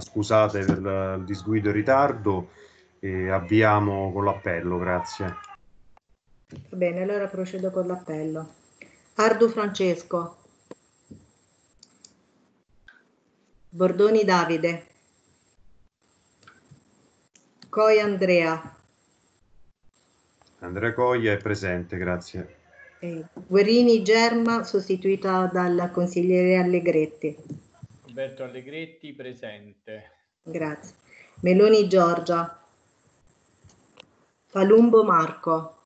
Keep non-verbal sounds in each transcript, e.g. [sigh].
scusate per il disguido e ritardo e avviamo con l'appello, grazie. Va bene, allora procedo con l'appello. Ardu Francesco. Bordoni Davide. Coi Andrea. Andrea Coglia è presente, grazie. Eh, Guerrini Germa, sostituita dal consigliere Allegretti. Roberto Allegretti, presente. Grazie. Meloni Giorgia. Palumbo Marco.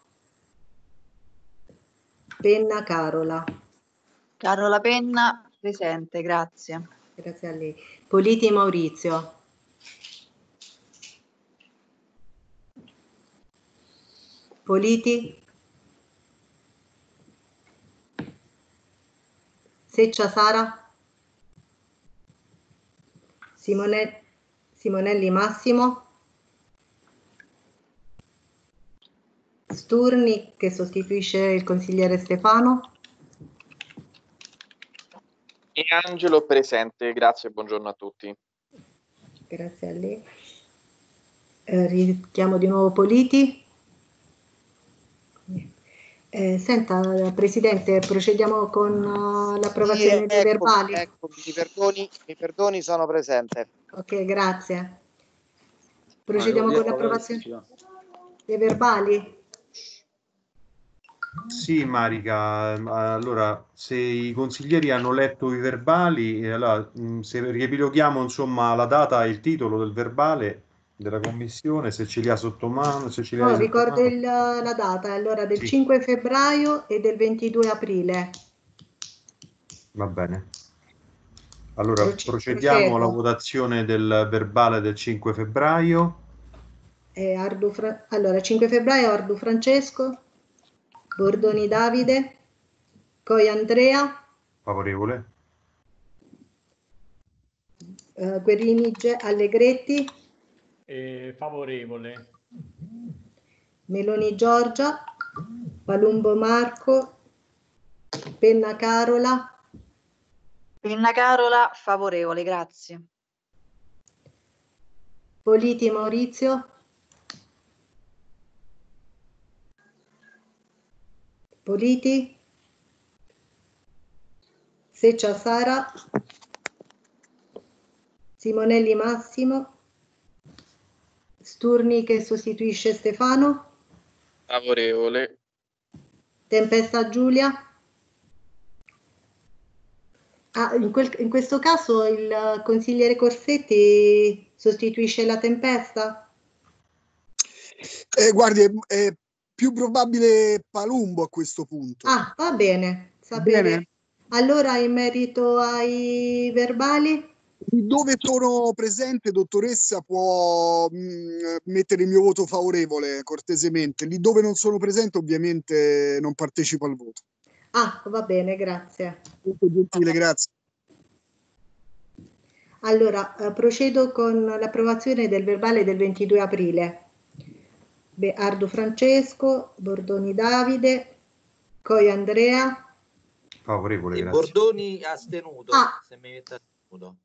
Penna Carola. Carola Penna, presente, grazie. Grazie a lei. Politi Maurizio. Politi. Seccia Sara. Simone, Simonelli Massimo. Sturni che sostituisce il consigliere Stefano. E Angelo presente, grazie, buongiorno a tutti. Grazie a lei. Eh, richiamo di nuovo Politi. Eh, senta, Presidente, procediamo con uh, l'approvazione Sì, dei ecco, verbali. ecco, mi perdoni, mi perdoni, sono presente. Ok, grazie. Procediamo con l'approvazione dei verbali. Sì, Marica, allora se i consiglieri hanno letto i verbali, eh, allora, se riepiloghiamo insomma la data e il titolo del verbale della commissione, se ce li ha sotto mano, se ce li No, sotto ricordo il- la data, allora del Sì. 5 febbraio e del 22 aprile. Va bene. Allora Proce- procediamo alla votazione del verbale del 5 febbraio. Eh, Ardu Fra- allora, 5 febbraio Ardu Francesco, Bordoni Davide, Coi Andrea, Favorevole? eh, Guerrini Ge- Allegretti, Eh, favorevole. Meloni Giorgia, Palumbo Marco, Penna Carola, Penna Carola, favorevole, grazie. Politi Maurizio, Politi, Seccia Sara, Simonelli Massimo, Sturni che sostituisce Stefano, Favorevole. Tempesta Giulia. Ah, in, quel- in questo caso il consigliere Corsetti sostituisce la Tempesta? Eh, guardi, è, è più probabile Palumbo a questo punto. Ah, va bene, sapere. bene. Allora, in merito ai verbali, Dove sono presente, dottoressa, può mh, mettere il mio voto favorevole, cortesemente. Lì dove non sono presente, ovviamente non partecipo al voto. ah, va bene, grazie. Molto gentile, grazie. Allora, eh, procedo con l'approvazione del verbale del 22 aprile. Beh, Ardo Francesco, Bordoni Davide, Coi Andrea, Favorevole, E grazie. Bordoni astenuto, Ah. se mi mette astenuto.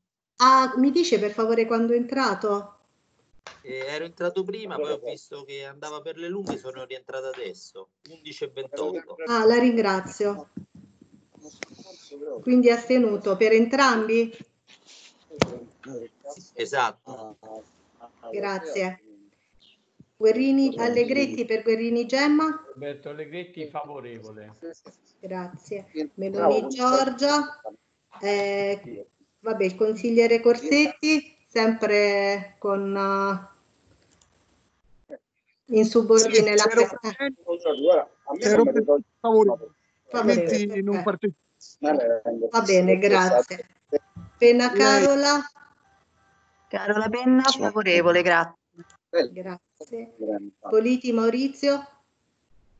Ah, mi dice per favore quando è entrato? Eh, ero entrato prima, poi ho visto che andava per le lunghe, sono rientrato adesso, 11 e 28. Ah, la ringrazio. Quindi astenuto per entrambi? Esatto. Grazie. Guerrini Allegretti per Guerrini Gemma? Roberto Allegretti, favorevole. Grazie. Meloni Giorgia? Eh, vabbè, il consigliere Corsetti, sempre con eh, in subordine la Ero Ero favorevole. Non partecipo. Va bene, grazie. Penna Carola? Carola Penna, favorevole, grazie. Grazie. Politi Maurizio?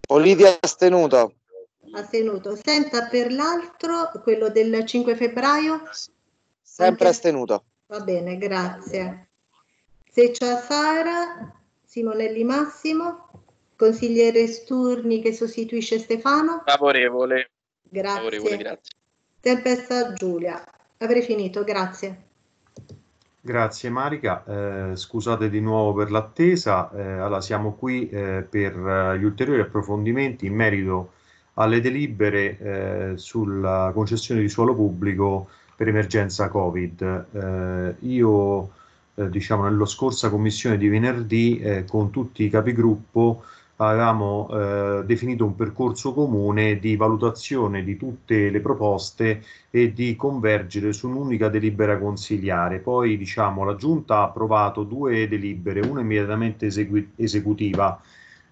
Politi astenuto. Astenuto. Senta per l'altro, quello del 5 febbraio? Sempre Anche- astenuto. Va bene, grazie. Seccia Sara, Simonelli Massimo, consigliere Sturni che sostituisce Stefano. Favorevole. Grazie. Favorevole, grazie. Tempesta Giulia. Avrei finito, grazie. Grazie Marica, eh, scusate di nuovo per l'attesa, eh, allora siamo qui eh, per eh, gli ulteriori approfondimenti in merito alle delibere eh, sulla concessione di suolo pubblico per emergenza Covid. Eh, io, diciamo, nella scorsa commissione di venerdì con tutti i capigruppo avevamo eh, definito un percorso comune di valutazione di tutte le proposte e di convergere su un'unica delibera consigliare. Poi diciamo, la Giunta ha approvato due delibere, una immediatamente esegu- esecutiva,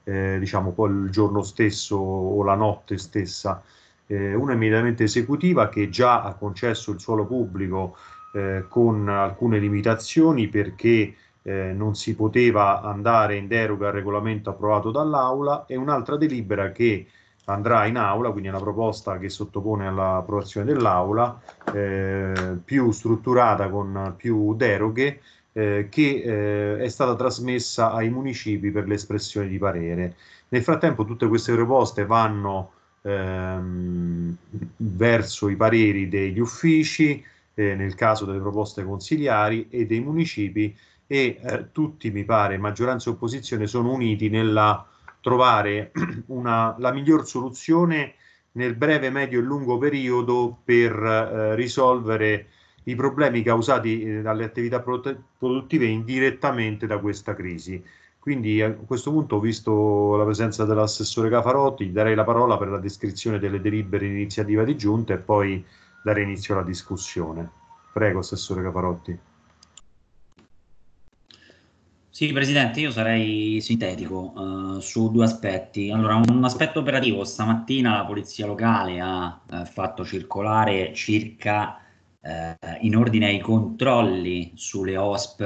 eh, diciamo poi il giorno stesso o la notte stessa, eh, una immediatamente esecutiva che già ha concesso il suolo pubblico eh, con alcune limitazioni perché eh, non si poteva andare in deroga al regolamento approvato dall'Aula e un'altra delibera che andrà in aula, quindi è una proposta che sottopone all'approvazione dell'aula, eh, più strutturata con più deroghe, eh, che eh, è stata trasmessa ai municipi per l'espressione di parere. Nel frattempo tutte queste proposte vanno ehm, verso i pareri degli uffici, eh, nel caso delle proposte consigliari, e dei municipi e eh, tutti, mi pare, maggioranza e opposizione, sono uniti nella trovare [clears throat] una, la miglior soluzione nel breve, medio e lungo periodo per eh, risolvere i problemi causati eh, dalle attività produttive indirettamente da questa crisi. Quindi a questo punto, visto la presenza dell'assessore Cafarotti, darei la parola per la descrizione delle delibere di iniziativa di giunta e poi dare inizio alla discussione. Prego, assessore Cafarotti. Sì, Presidente, io sarei sintetico uh, su due aspetti. Allora, un aspetto operativo, stamattina la Polizia Locale ha uh, fatto circolare circa uh, in ordine ai controlli sulle OSP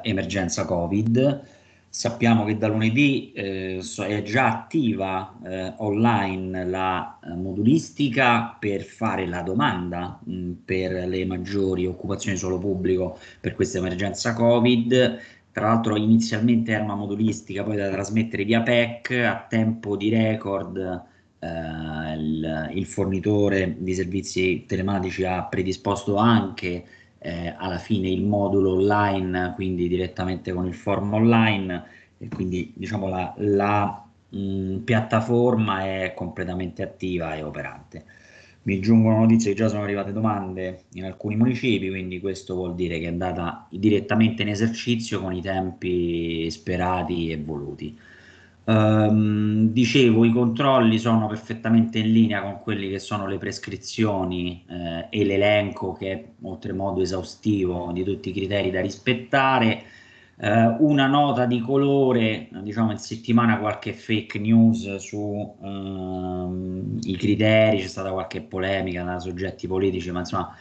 emergenza Covid. Sappiamo che da lunedì è già attiva online la modulistica per fare la domanda mh, per le maggiori occupazioni solo pubblico per questa emergenza Covid. Tra l'altro inizialmente era una modulistica poi da trasmettere via PEC a tempo di record eh, il, il, fornitore di servizi telematici ha predisposto anche eh, alla fine il modulo online quindi direttamente con il form online e quindi diciamo la, la mh, piattaforma è completamente attiva e operante mi giungono notizie che già sono arrivate domande in alcuni municipi, quindi questo vuol dire che è andata direttamente in esercizio con i tempi sperati e voluti. Um, dicevo, i controlli sono perfettamente in linea con quelli che sono le prescrizioni eh, e l'elenco che è oltremodo esaustivo di tutti i criteri da rispettare. Eh, una nota di colore, diciamo in settimana qualche fake news su ehm, i criteri, c'è stata qualche polemica da soggetti politici, ma insomma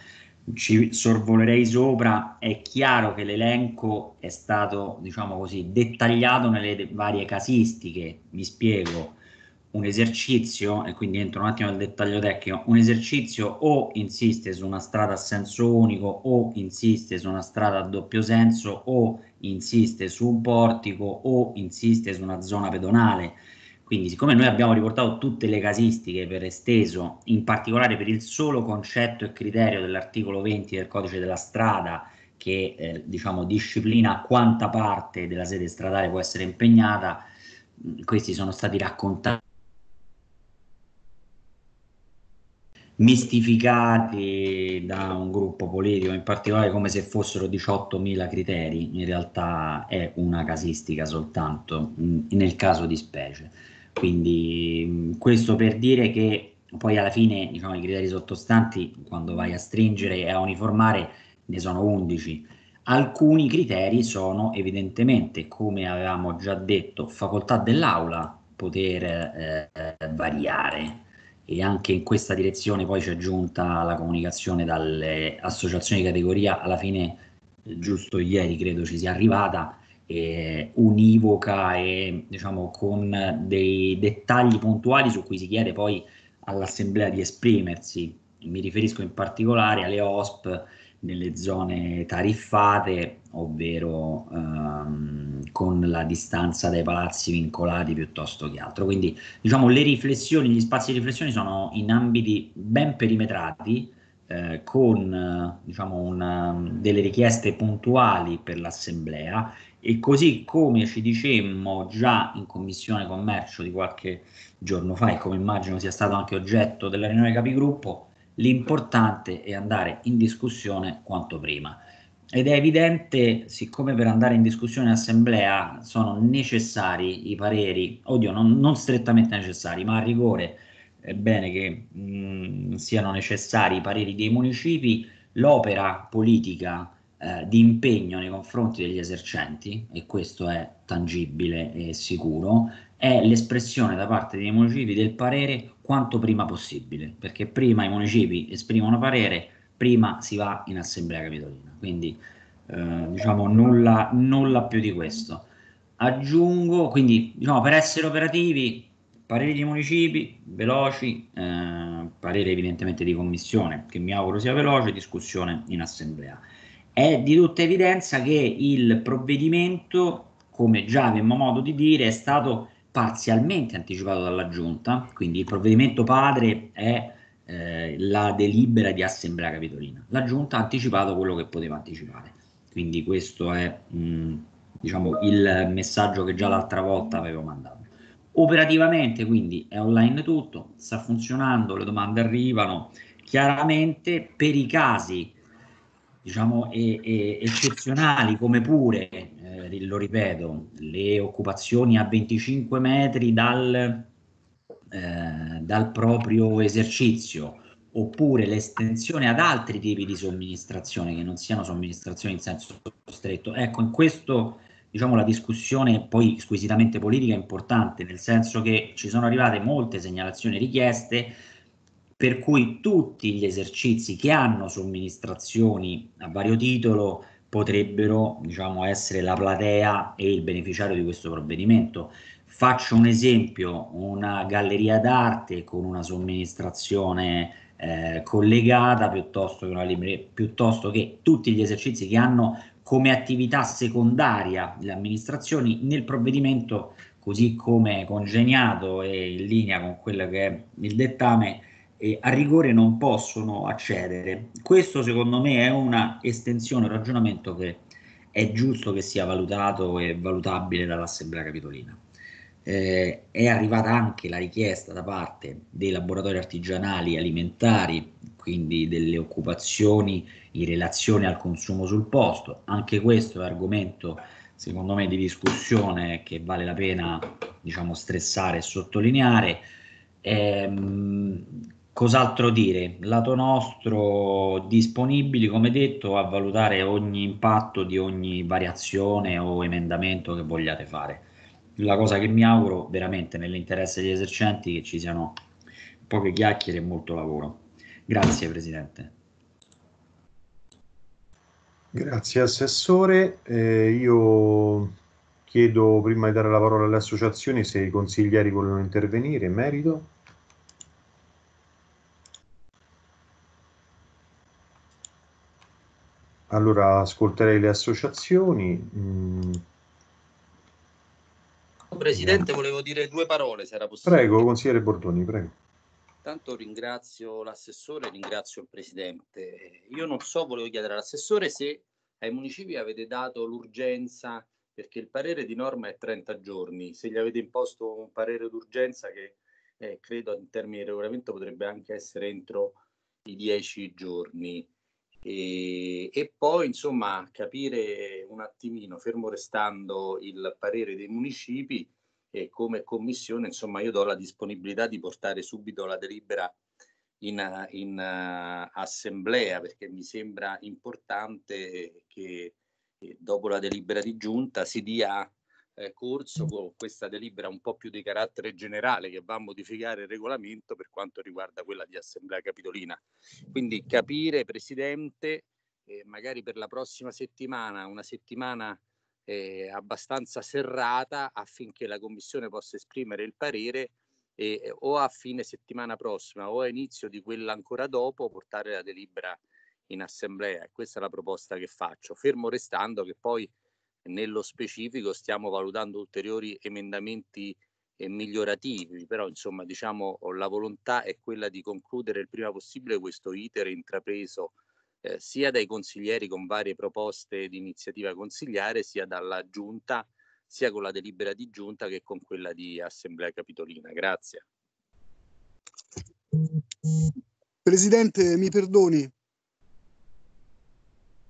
ci sorvolerei sopra, è chiaro che l'elenco è stato, diciamo così, dettagliato nelle varie casistiche, mi spiego, un esercizio, e quindi entro un attimo nel dettaglio tecnico, un esercizio o insiste su una strada a senso unico o insiste su una strada a doppio senso o insiste su un portico o insiste su una zona pedonale. Quindi siccome noi abbiamo riportato tutte le casistiche per esteso, in particolare per il solo concetto e criterio dell'articolo 20 del codice della strada che eh, diciamo disciplina quanta parte della sede stradale può essere impegnata, questi sono stati raccontati mistificati da un gruppo politico, in particolare come se fossero 18.000 criteri, in realtà è una casistica soltanto nel caso di specie. Quindi questo per dire che poi alla fine diciamo, i criteri sottostanti, quando vai a stringere e a uniformare, ne sono 11. Alcuni criteri sono evidentemente, come avevamo già detto, facoltà dell'aula poter eh, variare. E anche in questa direzione poi ci è giunta la comunicazione dalle associazioni di categoria, alla fine giusto ieri credo ci sia arrivata, eh, univoca e diciamo con dei dettagli puntuali su cui si chiede poi all'assemblea di esprimersi. Mi riferisco in particolare alle OSP nelle zone tariffate, ovvero ehm, con la distanza dai palazzi vincolati piuttosto che altro. Quindi diciamo le riflessioni, gli spazi di riflessione sono in ambiti ben perimetrati, eh, con diciamo una, delle richieste puntuali per l'assemblea e così come ci dicemmo già in commissione commercio di qualche giorno fa e come immagino sia stato anche oggetto della riunione capigruppo, l'importante è andare in discussione quanto prima. Ed è evidente, siccome per andare in discussione in assemblea sono necessari i pareri, oddio, non, non strettamente necessari, ma a rigore è bene che mh, mm, siano necessari i pareri dei municipi, l'opera politica eh, di impegno nei confronti degli esercenti, e questo è tangibile e sicuro, è l'espressione da parte dei municipi del parere quanto prima possibile, perché prima i municipi esprimono parere, prima si va in assemblea capitolina. Quindi eh, diciamo nulla, nulla più di questo. Aggiungo, quindi diciamo per essere operativi, pareri di municipi veloci, eh, parere evidentemente di commissione che mi auguro sia veloce, discussione in assemblea. È di tutta evidenza che il provvedimento, come già avevamo modo di dire, è stato parzialmente anticipato dalla Giunta, quindi il provvedimento padre è eh, la delibera di assemblea capitolina. La Giunta ha anticipato quello che poteva anticipare, quindi questo è mh, diciamo, il messaggio che già l'altra volta avevo mandato. Operativamente quindi è online tutto, sta funzionando, le domande arrivano, chiaramente per i casi diciamo, e, e eccezionali come pure, eh, lo ripeto, le occupazioni a 25 metri dal, eh, dal proprio esercizio oppure l'estensione ad altri tipi di somministrazione che non siano somministrazioni in senso stretto. Ecco, in questo diciamo la discussione poi squisitamente politica è importante, nel senso che ci sono arrivate molte segnalazioni richieste per cui tutti gli esercizi che hanno somministrazioni a vario titolo potrebbero diciamo, essere la platea e il beneficiario di questo provvedimento. Faccio un esempio, una galleria d'arte con una somministrazione eh, collegata piuttosto che, una libreria, piuttosto che tutti gli esercizi che hanno come attività secondaria le amministrazioni nel provvedimento così come congegnato e in linea con quello che è il dettame eh, a rigore non possono accedere. Questo secondo me è una estensione, un ragionamento che è giusto che sia valutato e valutabile dall'Assemblea Capitolina. Eh, è arrivata anche la richiesta da parte dei laboratori artigianali alimentari, quindi delle occupazioni in relazione al consumo sul posto. Anche questo è argomento, secondo me, di discussione che vale la pena diciamo, stressare e sottolineare. Ehm, Cos'altro dire? Lato nostro disponibili, come detto, a valutare ogni impatto di ogni variazione o emendamento che vogliate fare. La cosa che mi auguro veramente nell'interesse degli esercenti che ci siano poche chiacchiere e molto lavoro. Grazie Presidente. Grazie Assessore. Eh, io chiedo prima di dare la parola alle associazioni se i consiglieri vogliono intervenire in merito. Allora ascolterei le associazioni. Mm. Presidente, volevo dire due parole, se era possibile. Prego, consigliere Bordoni, prego. Tanto ringrazio l'assessore, ringrazio il Presidente. Io non so, volevo chiedere all'assessore se ai municipi avete dato l'urgenza, perché il parere di norma è 30 giorni, se gli avete imposto un parere d'urgenza che eh, credo in termini di regolamento potrebbe anche essere entro i 10 giorni. E, e, poi insomma capire un attimino, fermo restando il parere dei municipi e come commissione insomma io do la disponibilità di portare subito la delibera in, in uh, assemblea perché mi sembra importante che eh, dopo la delibera di giunta si dia eh, corso con questa delibera un po' più di carattere generale che va a modificare il regolamento per quanto riguarda quella di Assemblea Capitolina. Quindi capire, Presidente, eh, magari per la prossima settimana, una settimana eh, abbastanza serrata affinché la Commissione possa esprimere il parere e, o a fine settimana prossima o a inizio di quella ancora dopo portare la delibera in assemblea. Questa è la proposta che faccio, fermo restando che poi nello specifico stiamo valutando ulteriori emendamenti e migliorativi, però insomma diciamo la volontà è quella di concludere il prima possibile questo iter intrapreso eh, sia dai consiglieri con varie proposte di iniziativa consigliare, sia dalla giunta, sia con la delibera di giunta che con quella di assemblea capitolina. Grazie. Presidente, mi perdoni.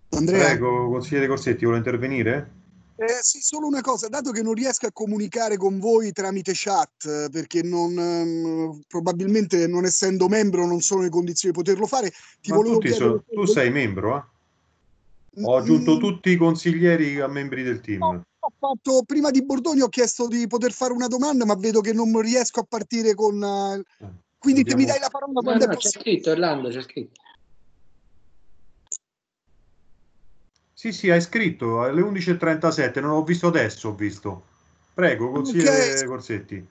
Andrea. Prego, consigliere Corsetti, vuole intervenire? Eh, sì, solo una cosa, dato che non riesco a comunicare con voi tramite chat, perché non, ehm, probabilmente non essendo membro non sono in condizioni di poterlo fare, ti Ma volevo chiedere... sono- tu sei membro, eh? Ho aggiunto Mm, tutti i consiglieri a membri del team. ho fatto, prima di Bordoni ho chiesto di poter fare una domanda, ma vedo che non riesco a partire con... eh, quindi te mi dai la parola No, quando no, è c'è possibile. scritto, Orlando, c'è scritto. Sì, sì, hai scritto alle 11.37, non l'ho visto adesso, ho visto. Prego, consigliere Ok. Corsetti.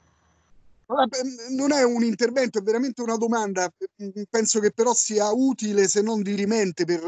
Non è un intervento, è veramente una domanda. Penso che però sia utile, se non dirimente, per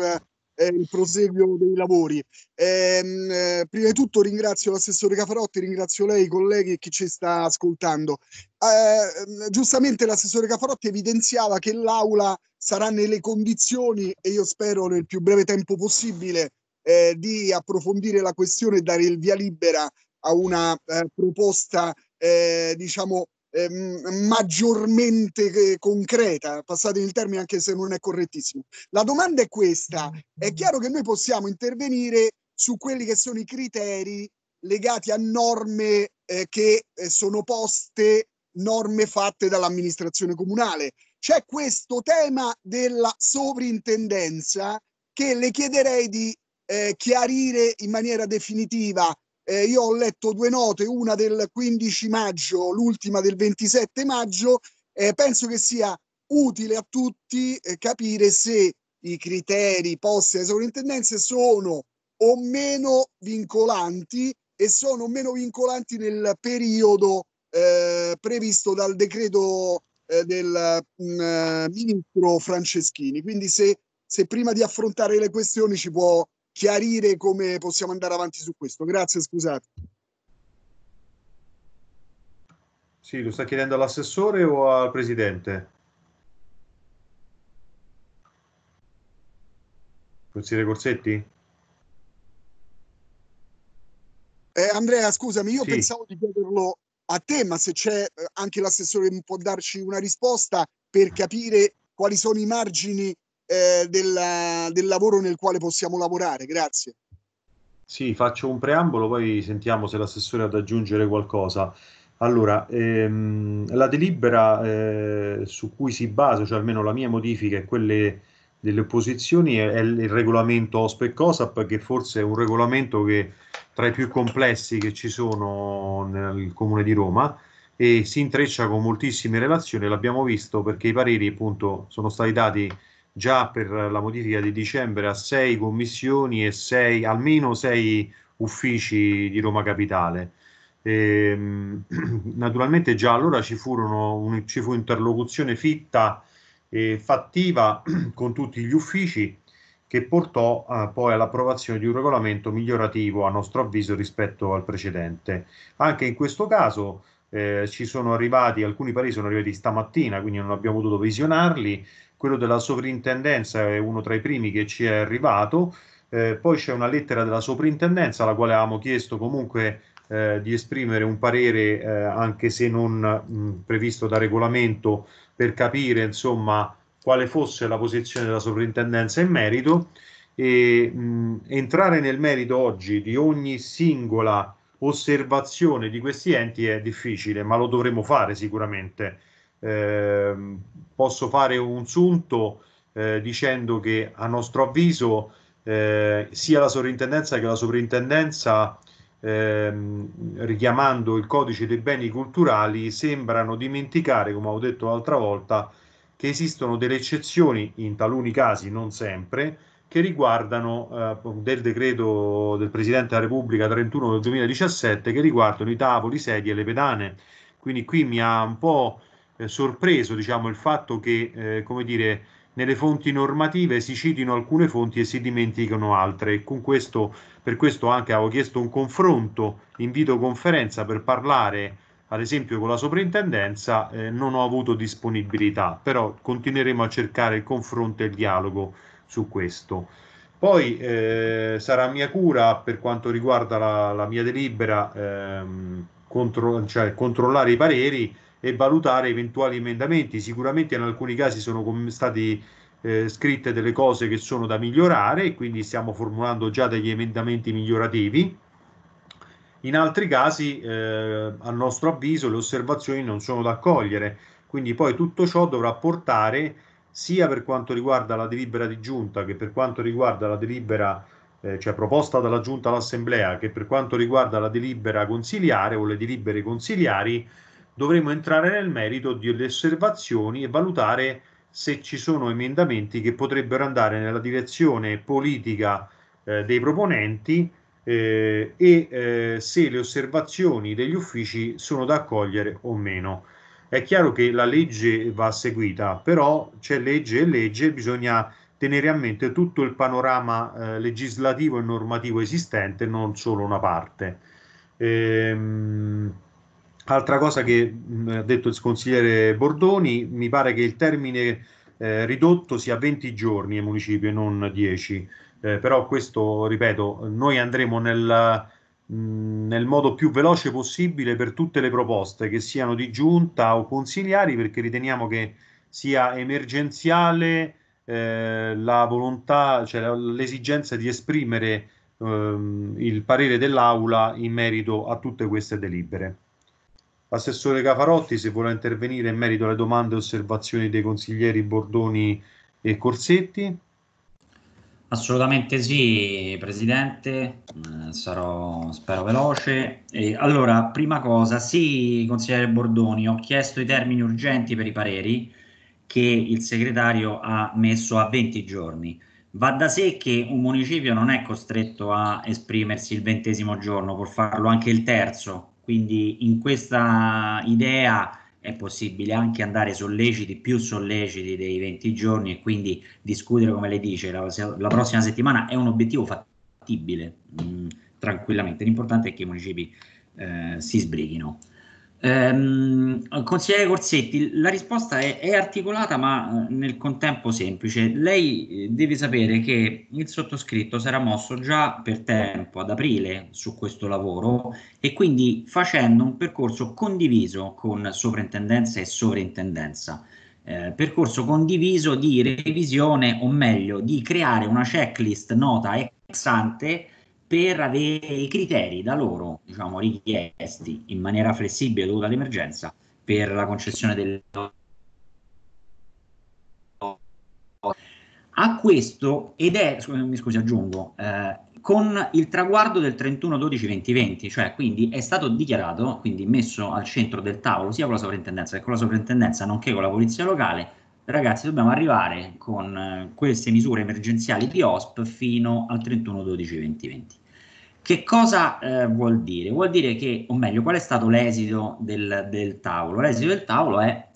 eh, il proseguio dei lavori. Ehm, eh, prima di tutto ringrazio l'assessore Cafarotti, ringrazio lei, i colleghi e chi ci sta ascoltando. Eh, giustamente l'assessore Cafarotti evidenziava che l'Aula sarà nelle condizioni, e io spero nel più breve tempo possibile, eh, di approfondire la questione e dare il via libera a una eh, proposta, eh, diciamo, ehm, maggiormente eh, concreta, passate il termine anche se non è correttissimo. La domanda è questa, è chiaro che noi possiamo intervenire su quelli che sono i criteri legati a norme eh, che eh, sono poste, norme fatte dall'amministrazione comunale. C'è questo tema della sovrintendenza che le chiederei di eh, chiarire in maniera definitiva. Eh, io ho letto due note, una del 15 maggio, l'ultima del 27 maggio. Eh, penso che sia utile a tutti eh, capire se i criteri posti dalle sovrintendenze sono o meno vincolanti e sono meno vincolanti nel periodo eh, previsto dal decreto eh, del mh, eh, ministro Franceschini. Quindi se, se prima di affrontare le questioni ci può chiarire come possiamo andare avanti su questo. Grazie, scusate. Sì, lo sta chiedendo all'assessore o al presidente? Consigliere Corsetti? Eh, Andrea, scusami, io Sì. pensavo di chiederlo a te, ma se c'è eh, anche l'assessore che può darci una risposta per capire quali sono i margini eh, del, del lavoro nel quale possiamo lavorare. Grazie. Sì, faccio un preambolo, poi sentiamo se l'assessore ha da aggiungere qualcosa. Allora, ehm, la delibera eh, su cui si basa, cioè almeno la mia modifica e quelle delle opposizioni, è, il regolamento OSPE COSAP, che forse è un regolamento che tra i più complessi che ci sono nel Comune di Roma e si intreccia con moltissime relazioni, l'abbiamo visto perché i pareri appunto sono stati dati già per la modifica di dicembre a sei commissioni e sei, almeno sei uffici di Roma Capitale. Ehm, [clears throat] naturalmente già allora ci, furono un- ci fu interlocuzione fitta e fattiva [clears throat] con tutti gli uffici che portò eh, poi all'approvazione di un regolamento migliorativo a nostro avviso rispetto al precedente. Anche in questo caso eh, ci sono arrivati, alcuni pareri sono arrivati stamattina, quindi non abbiamo potuto visionarli. Quello della sovrintendenza è uno tra i primi che ci è arrivato. Eh, poi c'è una lettera della sovrintendenza alla quale avevamo chiesto comunque eh, di esprimere un parere eh, anche se non mh, previsto da regolamento per capire insomma quale fosse la posizione della sovrintendenza in merito e mh, entrare nel merito oggi di ogni singola osservazione di questi enti è difficile, ma lo dovremo fare sicuramente. Ehm, posso fare un sunto eh, dicendo che a nostro avviso eh, sia la sovrintendenza che la sovrintendenza ehm, richiamando il codice dei beni culturali sembrano dimenticare, come ho detto l'altra volta, che esistono delle eccezioni, in taluni casi, non sempre, che riguardano eh, del decreto del Presidente della Repubblica 31 del 2017 che riguardano i tavoli, sedie e le pedane. Quindi qui mi ha un po' eh, sorpreso diciamo, il fatto che, eh, come dire, nelle fonti normative si citino alcune fonti e si dimenticano altre. E questo, per questo anche avevo chiesto un confronto in videoconferenza per parlare ad esempio con la soprintendenza eh, non ho avuto disponibilità, però continueremo a cercare il confronto e il dialogo su questo. Poi eh, sarà mia cura per quanto riguarda la, la mia delibera ehm, contro, cioè, controllare i pareri e valutare eventuali emendamenti. Sicuramente in alcuni casi sono stati eh, scritte delle cose che sono da migliorare e quindi stiamo formulando già degli emendamenti migliorativi. In altri casi, eh, a nostro avviso, le osservazioni non sono da accogliere, quindi poi tutto ciò dovrà portare sia per quanto riguarda la delibera di giunta che per quanto riguarda la delibera eh, cioè proposta dalla giunta all'assemblea che per quanto riguarda la delibera consiliare o le delibere consiliari dovremo entrare nel merito delle osservazioni e valutare se ci sono emendamenti che potrebbero andare nella direzione politica eh, dei proponenti eh, e eh, se le osservazioni degli uffici sono da accogliere o meno. È chiaro che la legge va seguita, però c'è legge e legge, bisogna tenere a mente tutto il panorama eh, legislativo e normativo esistente, non solo una parte. Ehm, altra cosa che mh, ha detto il consigliere Bordoni, mi pare che il termine eh, ridotto sia 20 giorni ai municipi e non 10, eh, però questo, ripeto, noi andremo nel, mh, nel modo più veloce possibile per tutte le proposte, che siano di giunta o consigliari, perché riteniamo che sia emergenziale eh, la volontà, cioè l'esigenza di esprimere ehm, il parere dell'Aula in merito a tutte queste delibere. Assessore Cafarotti, se vuole intervenire in merito alle domande e osservazioni dei consiglieri Bordoni e Corsetti. Assolutamente sì, Presidente, eh, sarò spero veloce. E, allora, prima cosa, sì, consigliere Bordoni, ho chiesto i termini urgenti per i pareri che il segretario ha messo a 20 giorni. Va da sé che un municipio non è costretto a esprimersi il ventesimo giorno, può farlo anche il terzo, quindi in questa idea è possibile anche andare solleciti, più solleciti dei 20 giorni e quindi discutere, come lei dice, la, la prossima settimana è un obiettivo fattibile mh, mm, tranquillamente. L'importante è che i municipi eh, si sbrighino. Ehm, consigliere Corsetti, la risposta è, è articolata ma eh, nel contempo semplice. Lei eh, deve sapere che il sottoscritto sarà mosso già per tempo, ad aprile, su questo lavoro e quindi facendo un percorso condiviso con sovrintendenza e sovrintendenza. Eh, percorso condiviso di revisione o meglio di creare una checklist nota ex ante per avere i criteri da loro diciamo, richiesti in maniera flessibile dovuta all'emergenza per la concessione del a questo ed è, mi scusi aggiungo, eh, con il traguardo del 31-12-2020, cioè quindi è stato dichiarato, quindi messo al centro del tavolo sia con la sovrintendenza che con la sovrintendenza nonché con la polizia locale, ragazzi dobbiamo arrivare con eh, queste misure emergenziali di OSP fino al 31-12-2020. Che cosa eh, vuol dire? Vuol dire che, o meglio, qual è stato l'esito del, del tavolo? L'esito del tavolo è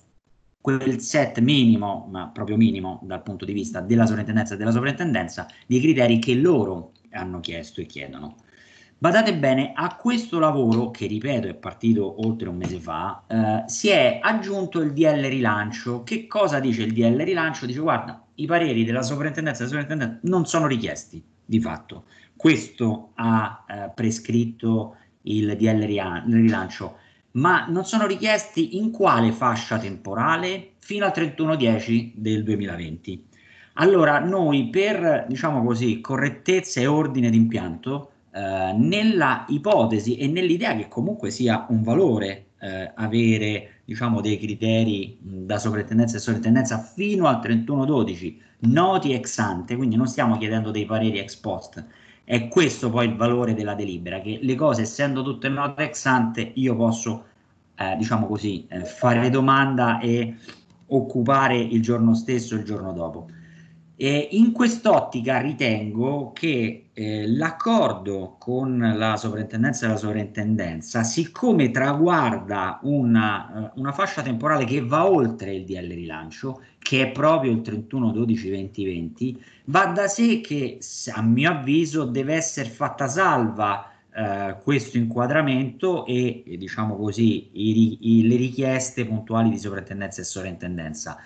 quel set minimo, ma proprio minimo dal punto di vista della sovrintendenza e della sovrintendenza, di criteri che loro hanno chiesto e chiedono. Badate bene, a questo lavoro, che ripeto è partito oltre un mese fa, eh, si è aggiunto il DL rilancio. Che cosa dice il DL rilancio? Dice guarda, i pareri della sovrintendenza e della sovrintendenza non sono richiesti, di fatto. Questo ha eh, prescritto il DL rilancio, ma non sono richiesti in quale fascia temporale? Fino al 31-10 del 2020. Allora, noi per, diciamo così, correttezza e ordine d'impianto, eh, nella ipotesi e nell'idea che comunque sia un valore eh, avere diciamo, dei criteri mh, da sovrintendenza e sovrintendenza fino al 31-12 noti ex ante, quindi non stiamo chiedendo dei pareri ex post. È questo poi il valore della delibera, che le cose essendo tutte note ex ante io posso, eh, diciamo così, eh, fare domanda e occupare il giorno stesso il giorno dopo. E in quest'ottica ritengo che eh, l'accordo con la sovrintendenza e la sovrintendenza, siccome traguarda una, uh, una, fascia temporale che va oltre il DL rilancio, che è proprio il 31-12-2020, va da sé che, a mio avviso, deve essere fatta salva eh, questo inquadramento e, diciamo così, i, i, le richieste puntuali di sovrintendenza e sovrintendenza.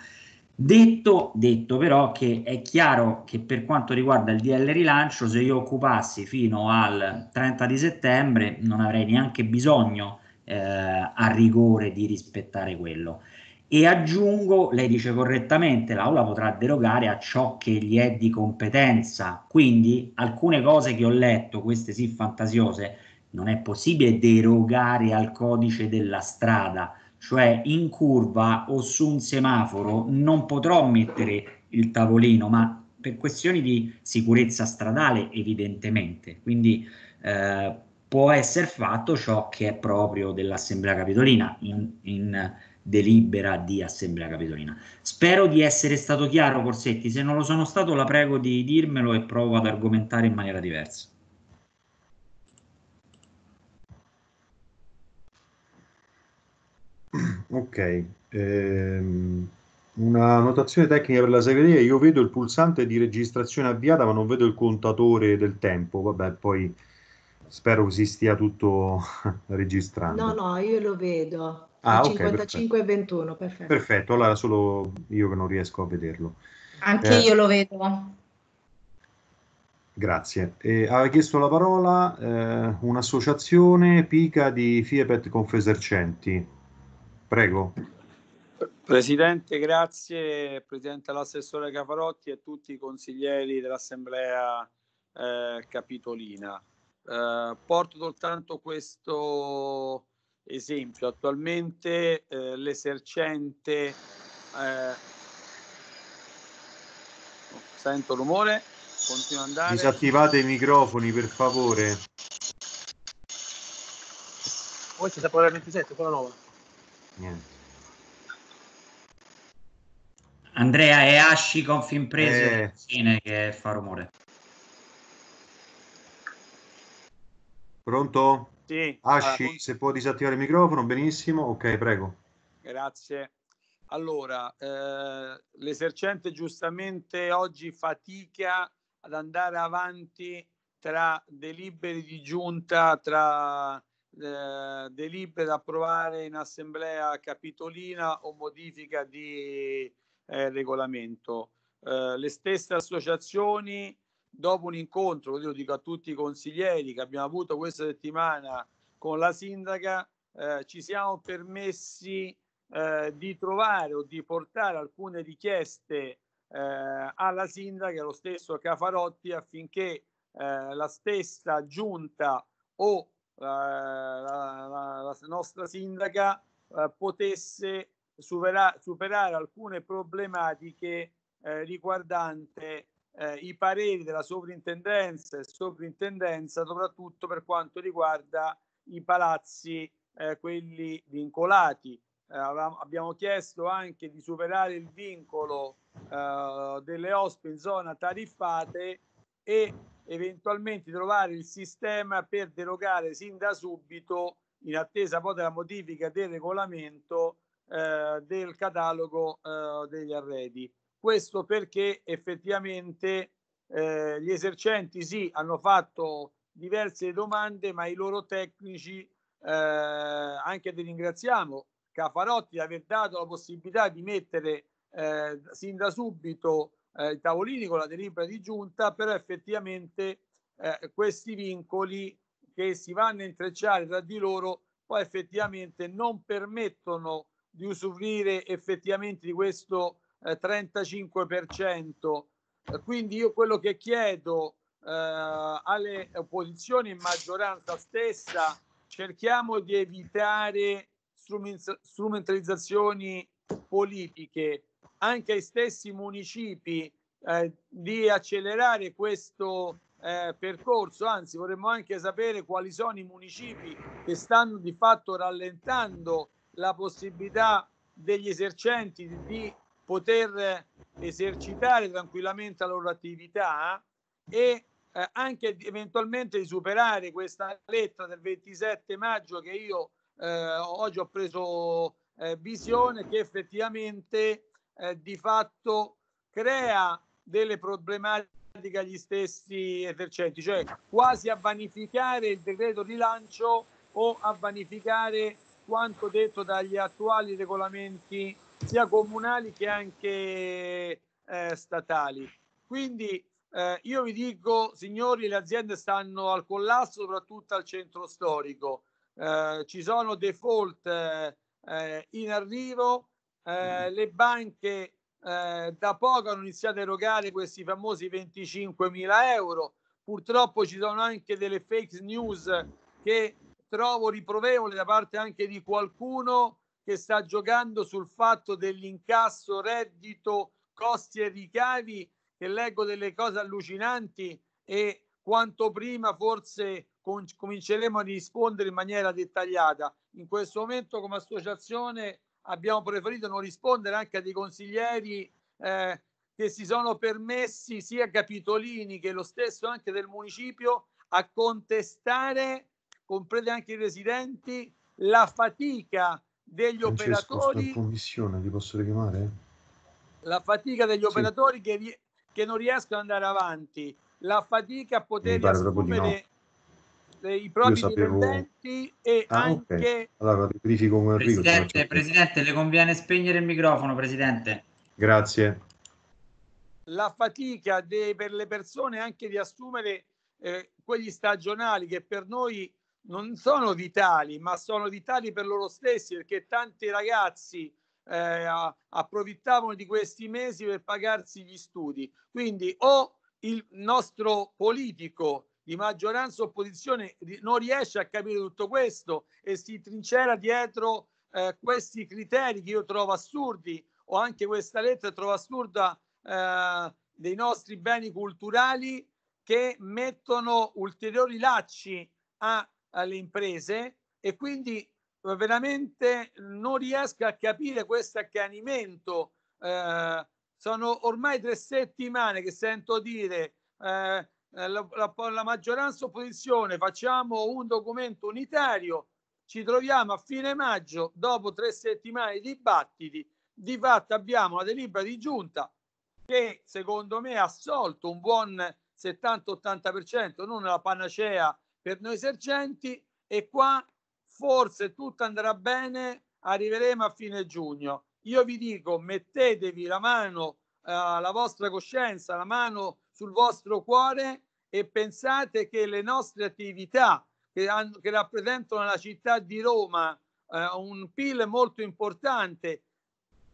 Detto, detto però che è chiaro che per quanto riguarda il DL rilancio, se io occupassi fino al 30 di settembre non avrei neanche bisogno eh, a rigore di rispettare quello. E aggiungo, lei dice correttamente, l'Aula potrà derogare a ciò che gli è di competenza, quindi alcune cose che ho letto, queste sì fantasiose, non è possibile derogare al codice della strada, cioè in curva o su un semaforo non potrò mettere il tavolino, ma per questioni di sicurezza stradale evidentemente, quindi eh, può essere fatto ciò che è proprio dell'Assemblea Capitolina in, in delibera di Assemblea Capitolina. Spero di essere stato chiaro, Corsetti, se non lo sono stato la prego di dirmelo e provo ad argomentare in maniera diversa. [clears throat] Ok, ehm, una notazione tecnica per la segreteria, io vedo il pulsante di registrazione avviata ma non vedo il contatore del tempo, vabbè poi spero che si stia tutto [laughs] registrando. No, no, io lo vedo. Ah, ok, 55 e 21, perfetto. Perfetto, allora solo io che non riesco a vederlo. Anche Eh, io lo vedo. Grazie. E aveva chiesto la parola eh, un'associazione PICA di FIEPET Confesercenti. Prego. Presidente, grazie. Presidente all'assessore Cafarotti e tutti i consiglieri dell'Assemblea eh, Capitolina. Eh, porto soltanto questo esempio. Attualmente eh, l'esercente... eh, sento rumore, continua ad andare. Disattivate i microfoni, per favore. Poi ci sapore 27, quella nuova. Niente. Andrea, è Asci Confimprese Eh. fine che fa rumore. Pronto? Sì, Asci, allora, se può disattivare il microfono, benissimo. Ok, prego. Grazie. Allora, eh, l'esercente giustamente oggi fatica ad andare avanti tra deliberi di giunta, tra eh, delibere da approvare in assemblea capitolina o modifica di eh, regolamento. Eh, le stesse associazioni, dopo un incontro, lo dico a tutti i consiglieri che abbiamo avuto questa settimana con la sindaca, eh, ci siamo permessi eh, di trovare o di portare alcune richieste eh, alla sindaca allo stesso Cafarotti affinché eh, la stessa giunta o la, la- la nostra sindaca eh, potesse supera- superare alcune problematiche eh, riguardante eh, i pareri della sovrintendenza e sovrintendenza, soprattutto per quanto riguarda i palazzi, eh, quelli vincolati. Eh, abbiamo chiesto anche di superare il vincolo eh, delle OSP in zona tariffate e eventualmente trovare il sistema per derogare sin da subito, in attesa poi della modifica del regolamento eh, del catalogo eh, degli arredi. Questo perché effettivamente eh, gli esercenti sì hanno fatto diverse domande, ma i loro tecnici eh, anche li ringraziamo Cafarotti di aver dato la possibilità di mettere eh, sin da subito eh, i tavolini con la delibera di giunta, però effettivamente eh, questi vincoli che si vanno a intrecciare tra di loro poi effettivamente non permettono di usufruire effettivamente di questo eh, 35%. Eh, quindi io quello che chiedo eh, alle opposizioni e maggioranza stessa, cerchiamo di evitare strumen- strumentalizzazioni politiche anche ai stessi municipi eh, di accelerare questo eh, percorso, anzi vorremmo anche sapere quali sono i municipi che stanno di fatto rallentando la possibilità degli esercenti di, di poter esercitare tranquillamente la loro attività e eh, anche eventualmente di superare questa lettera del 27 maggio che io eh, oggi ho preso eh, visione che effettivamente eh, di fatto crea delle problematiche pratica gli stessi esercenti, cioè quasi a vanificare il decreto rilancio o a vanificare quanto detto dagli attuali regolamenti sia comunali che anche eh, statali. Quindi eh, io vi dico, signori, le aziende stanno al collasso, soprattutto al centro storico. Eh, ci sono default eh, in arrivo, eh, le banche eh, da poco hanno iniziato a erogare questi famosi 25 mila euro. Purtroppo ci sono anche delle fake news che trovo riprovevole da parte anche di qualcuno che sta giocando sul fatto dell'incasso, reddito, costi e ricavi, che leggo delle cose allucinanti e quanto prima forse com- cominceremo a rispondere in maniera dettagliata. In questo momento come associazione abbiamo preferito non rispondere anche a dei consiglieri eh, che si sono permessi sia capitolini che lo stesso anche del municipio a contestare, comprende anche i residenti, la fatica degli Francesco, operatori. commissione, ti posso richiamare? La fatica degli Sì. operatori che, che non riescono ad andare avanti, la fatica a poter assumere i propri sapevo- dipendenti e Ah, anche ok. Allora verifico con Enrico. Presidente, faccio- Presidente, le conviene spegnere il microfono, Presidente. Grazie. la fatica de- per le persone anche di assumere eh, quegli stagionali che per noi non sono vitali, ma sono vitali per loro stessi perché tanti ragazzi eh, approfittavano di questi mesi per pagarsi gli studi. Quindi o il nostro politico di maggioranza opposizione non riesce a capire tutto questo e si trincera dietro eh, questi criteri che io trovo assurdi o anche questa lettera trovo assurda eh, dei nostri beni culturali che mettono ulteriori lacci a- alle imprese e quindi eh, veramente non riesco a capire questo accanimento. Eh, sono ormai tre settimane che sento dire eh, la, la- la maggioranza opposizione facciamo un documento unitario, ci troviamo a fine maggio, dopo tre settimane di dibattiti, di fatto abbiamo una delibera di giunta che secondo me ha assolto un buon 70-80%, non la panacea per noi esercenti e qua forse tutto andrà bene, arriveremo a fine giugno. Io vi dico, mettetevi la mano eh, alla vostra coscienza, la mano sul vostro cuore e pensate che le nostre attività che, hanno- che rappresentano la città di Roma eh, un PIL molto importante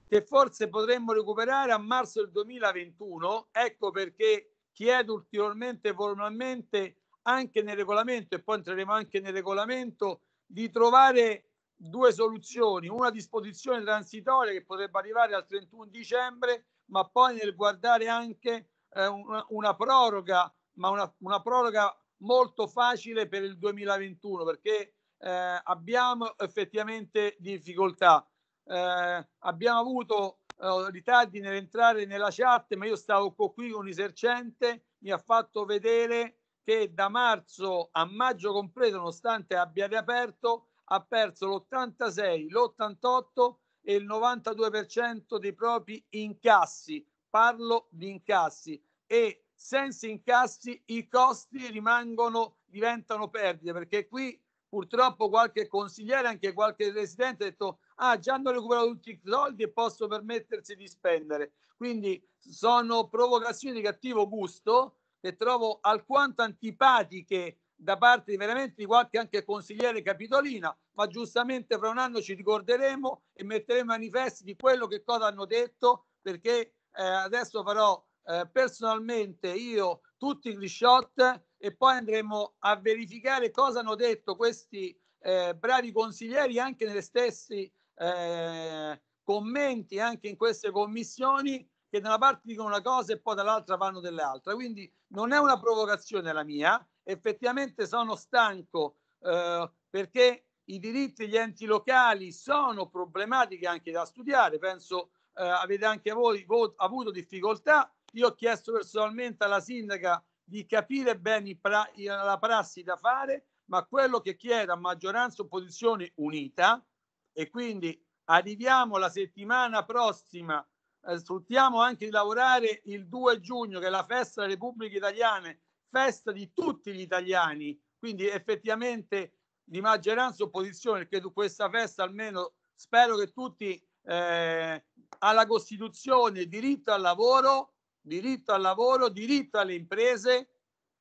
che forse potremmo recuperare a marzo del 2021. Ecco perché chiedo ulteriormente formalmente anche nel regolamento e poi entreremo anche nel regolamento di trovare due soluzioni, una disposizione transitoria che potrebbe arrivare al 31 dicembre, ma poi nel guardare anche eh, una, una proroga, ma una, una proroga molto facile per il 2021 perché eh, abbiamo effettivamente difficoltà. Eh, abbiamo avuto eh, ritardi nell'entrare nella chat, ma io stavo qui con l'esercente, mi ha fatto vedere che da marzo a maggio compreso, nonostante abbia riaperto, ha perso l'86, l'88 e il 92% dei propri incassi. Parlo di incassi e senza incassi i costi rimangono, diventano perdite perché qui purtroppo qualche consigliere, anche qualche residente ha detto ah già hanno recuperato tutti i soldi e posso permettersi di spendere. Quindi sono provocazioni di cattivo gusto che trovo alquanto antipatiche da parte veramente di qualche anche consigliere capitolina, ma giustamente fra un anno ci ricorderemo e metteremo manifesti di quello che cosa hanno detto, perché eh, adesso farò eh, personalmente io tutti gli shot e poi andremo a verificare cosa hanno detto questi eh, bravi consiglieri anche nelle stessi eh, commenti anche in queste commissioni che da una parte dicono una cosa e poi dall'altra fanno delle altre. Quindi non è una provocazione la mia, effettivamente sono stanco eh, perché i diritti degli enti locali sono problematiche anche da studiare, penso eh, avete anche voi vo- avuto difficoltà. Io ho chiesto personalmente alla sindaca di capire bene pra- la prassi da fare, ma quello che chiedo a maggioranza opposizione unita e quindi arriviamo la settimana prossima eh, sfruttiamo anche di lavorare il 2 giugno, che è la festa delle Repubbliche Italiane, festa di tutti gli italiani, quindi effettivamente di maggioranza opposizione, perché questa festa almeno spero che tutti eh, alla Costituzione diritto al lavoro, diritto al lavoro, diritto alle imprese,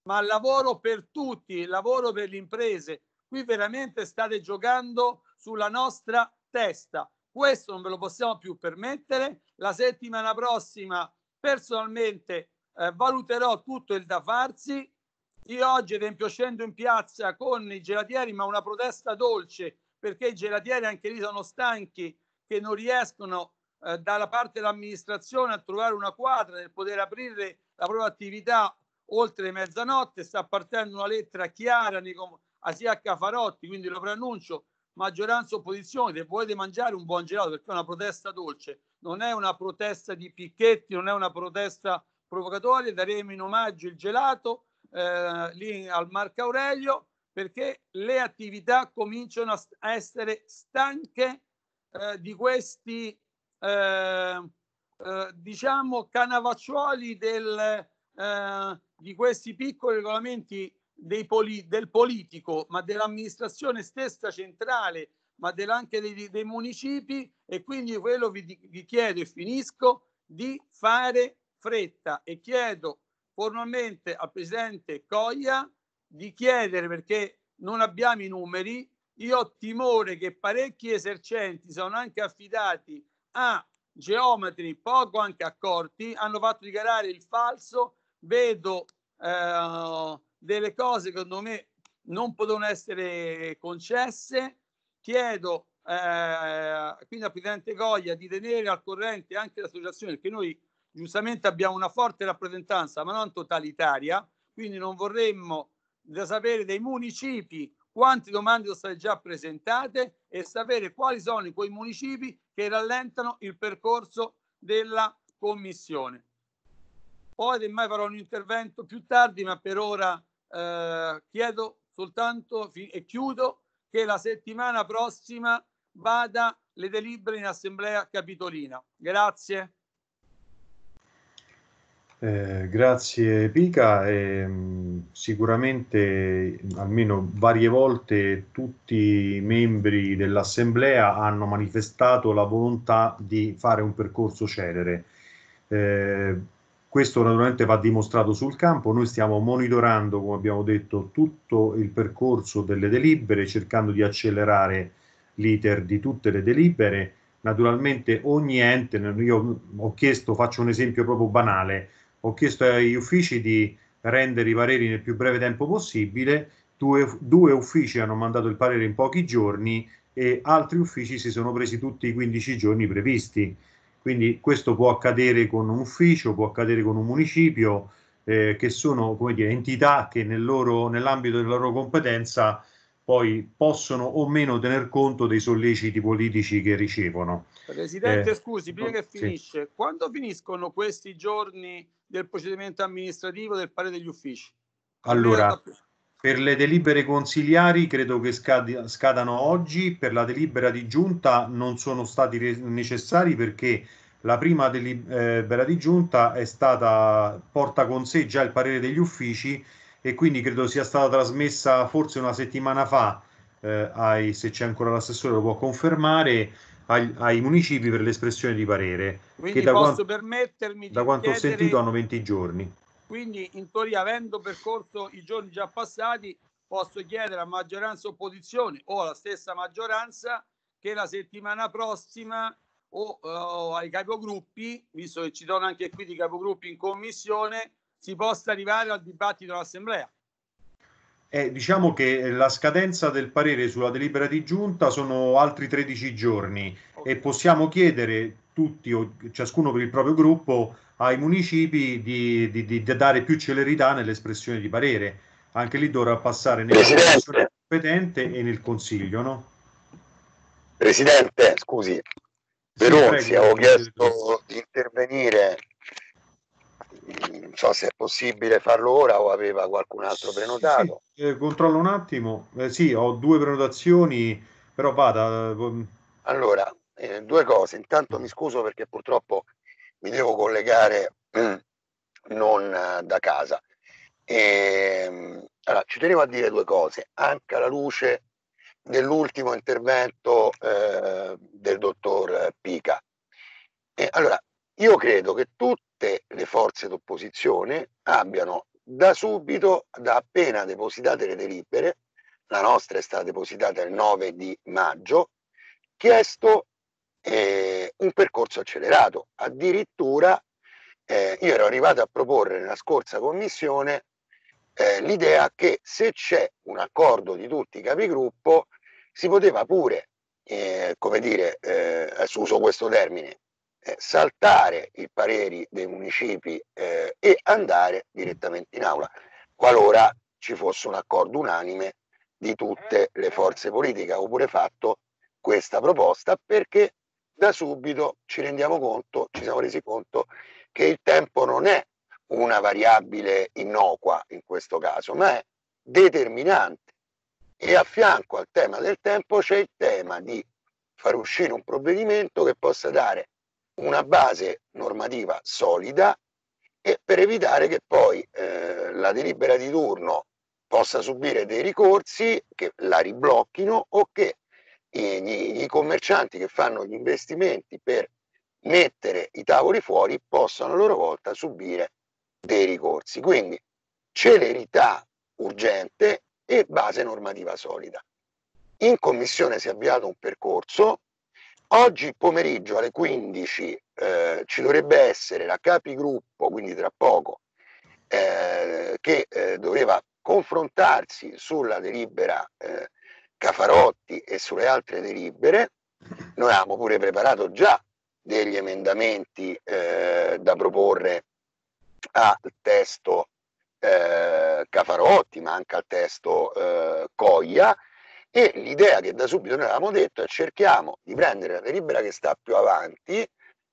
ma lavoro per tutti, lavoro per le imprese. Qui veramente state giocando sulla nostra testa. Questo non ve lo possiamo più permettere. La settimana prossima personalmente eh, valuterò tutto il da farsi. Io oggi, ad esempio, scendo in piazza con i gelatieri, ma una protesta dolce, perché i gelatieri anche lì sono stanchi che non riescono eh, dalla parte dell'amministrazione a trovare una quadra nel poter aprire la propria attività oltre mezzanotte. Sta partendo una lettera chiara a sia a Cafarotti, quindi lo preannuncio, maggioranza opposizione, se volete mangiare un buon gelato, perché è una protesta dolce, non è una protesta di picchetti, non è una protesta provocatoria, daremo in omaggio il gelato eh, lì al Marco Aurelio perché le attività cominciano a essere stanche eh, di questi eh, eh, diciamo canavacciuoli del, eh, di questi piccoli regolamenti poli, del politico, ma dell'amministrazione stessa centrale, ma anche dei, dei, municipi e quindi quello vi, vi chiedo e finisco di fare fretta e chiedo formalmente al presidente Coglia di chiedere perché non abbiamo i numeri. Io ho timore che parecchi esercenti sono anche affidati a geometri poco anche accorti, hanno fatto dichiarare il falso, vedo eh, delle cose che secondo me non potevano essere concesse. Chiedo eh, quindi al Presidente Goglia di tenere al corrente anche l'associazione, perché noi giustamente abbiamo una forte rappresentanza, ma non totalitaria, quindi non vorremmo da sapere dei municipi quante domande sono state già presentate e sapere quali sono quei municipi che rallentano il percorso della commissione. Poi mai farò un intervento più tardi, ma per ora eh, chiedo soltanto e chiudo che la settimana prossima vada le delibere in assemblea capitolina. Grazie. Eh, grazie Pica. Eh, sicuramente almeno varie volte tutti i membri dell'Assemblea hanno manifestato la volontà di fare un percorso celere. Eh, questo naturalmente va dimostrato sul campo, noi stiamo monitorando, come abbiamo detto, tutto il percorso delle delibere, cercando di accelerare l'iter di tutte le delibere. Naturalmente ogni ente, io ho chiesto, faccio un esempio proprio banale, ho chiesto agli uffici di rendere i pareri nel più breve tempo possibile, due, due uffici hanno mandato il parere in pochi giorni e altri uffici si sono presi tutti i 15 giorni previsti. Quindi questo può accadere con un ufficio, può accadere con un municipio, eh, che sono come dire, entità che nel loro, nell'ambito della loro competenza poi possono o meno tener conto dei solleciti politici che ricevono. Presidente, eh, scusi, prima che finisce, sì. quando finiscono questi giorni del procedimento amministrativo del parere degli uffici? Allora, per le delibere consiliari credo che scadi, scadano oggi, per la delibera di giunta non sono stati necessari perché la prima delibera di giunta è stata, porta con sé già il parere degli uffici e quindi credo sia stata trasmessa forse una settimana fa, eh, ai, se c'è ancora l'assessore lo può confermare, ai, ai municipi per l'espressione di parere. Quindi che da posso quanto, permettermi di Da quanto chiedere... ho sentito hanno 20 giorni. Quindi in teoria avendo percorso i giorni già passati posso chiedere a maggioranza opposizione o alla stessa maggioranza che la settimana prossima o, o ai capogruppi, visto che ci sono anche qui di capogruppi in commissione, si possa arrivare al dibattito dell'Assemblea. Eh, diciamo che la scadenza del parere sulla delibera di giunta sono altri 13 giorni okay. e possiamo chiedere tutti, o ciascuno per il proprio gruppo, ai municipi di, di, di dare più celerità nell'espressione di parere. Anche lì dovrà passare nella commissione competente e nel consiglio, no? Presidente, scusi, Veronzi, sì, avevo chiesto di intervenire, non so se è possibile farlo ora o aveva qualcun altro prenotato. Sì, eh, controllo un attimo, eh, sì, ho due prenotazioni, però vada. Allora, eh, due cose, intanto mi scuso perché purtroppo mi devo collegare non da casa. E, ehm, allora, ci tenevo a dire due cose, anche alla luce dell'ultimo intervento eh, del dottor Pica. Allora, io credo che tutte le forze d'opposizione abbiano da subito, da appena depositate le delibere, la nostra è stata depositata il 9 di maggio, chiesto eh, un percorso accelerato. Addirittura eh, io ero arrivato a proporre nella scorsa commissione eh, l'idea che se c'è un accordo di tutti i capigruppo si poteva pure, eh, come dire, eh, uso questo termine, eh, saltare i pareri dei municipi eh, e andare direttamente in aula, qualora ci fosse un accordo unanime di tutte le forze politiche. Ho pure fatto questa proposta perché da subito ci rendiamo conto, ci siamo resi conto che il tempo non è una variabile innocua in questo caso, ma è determinante. E a fianco al tema del tempo c'è il tema di far uscire un provvedimento che possa dare una base normativa solida e per evitare che poi eh, la delibera di turno possa subire dei ricorsi che la riblocchino o che i, i commercianti che fanno gli investimenti per mettere i tavoli fuori possano a loro volta subire dei ricorsi. Quindi celerità urgente e base normativa solida. In commissione si è avviato un percorso. Oggi pomeriggio alle 15 eh, ci dovrebbe essere la capigruppo, quindi tra poco, eh, che eh, doveva confrontarsi sulla delibera eh, Cafarotti e sulle altre delibere. Noi avevamo pure preparato già degli emendamenti eh, da proporre al testo eh, Cafarotti, ma anche al testo Coglia. E l'idea che da subito noi avevamo detto è cerchiamo di prendere la delibera che sta più avanti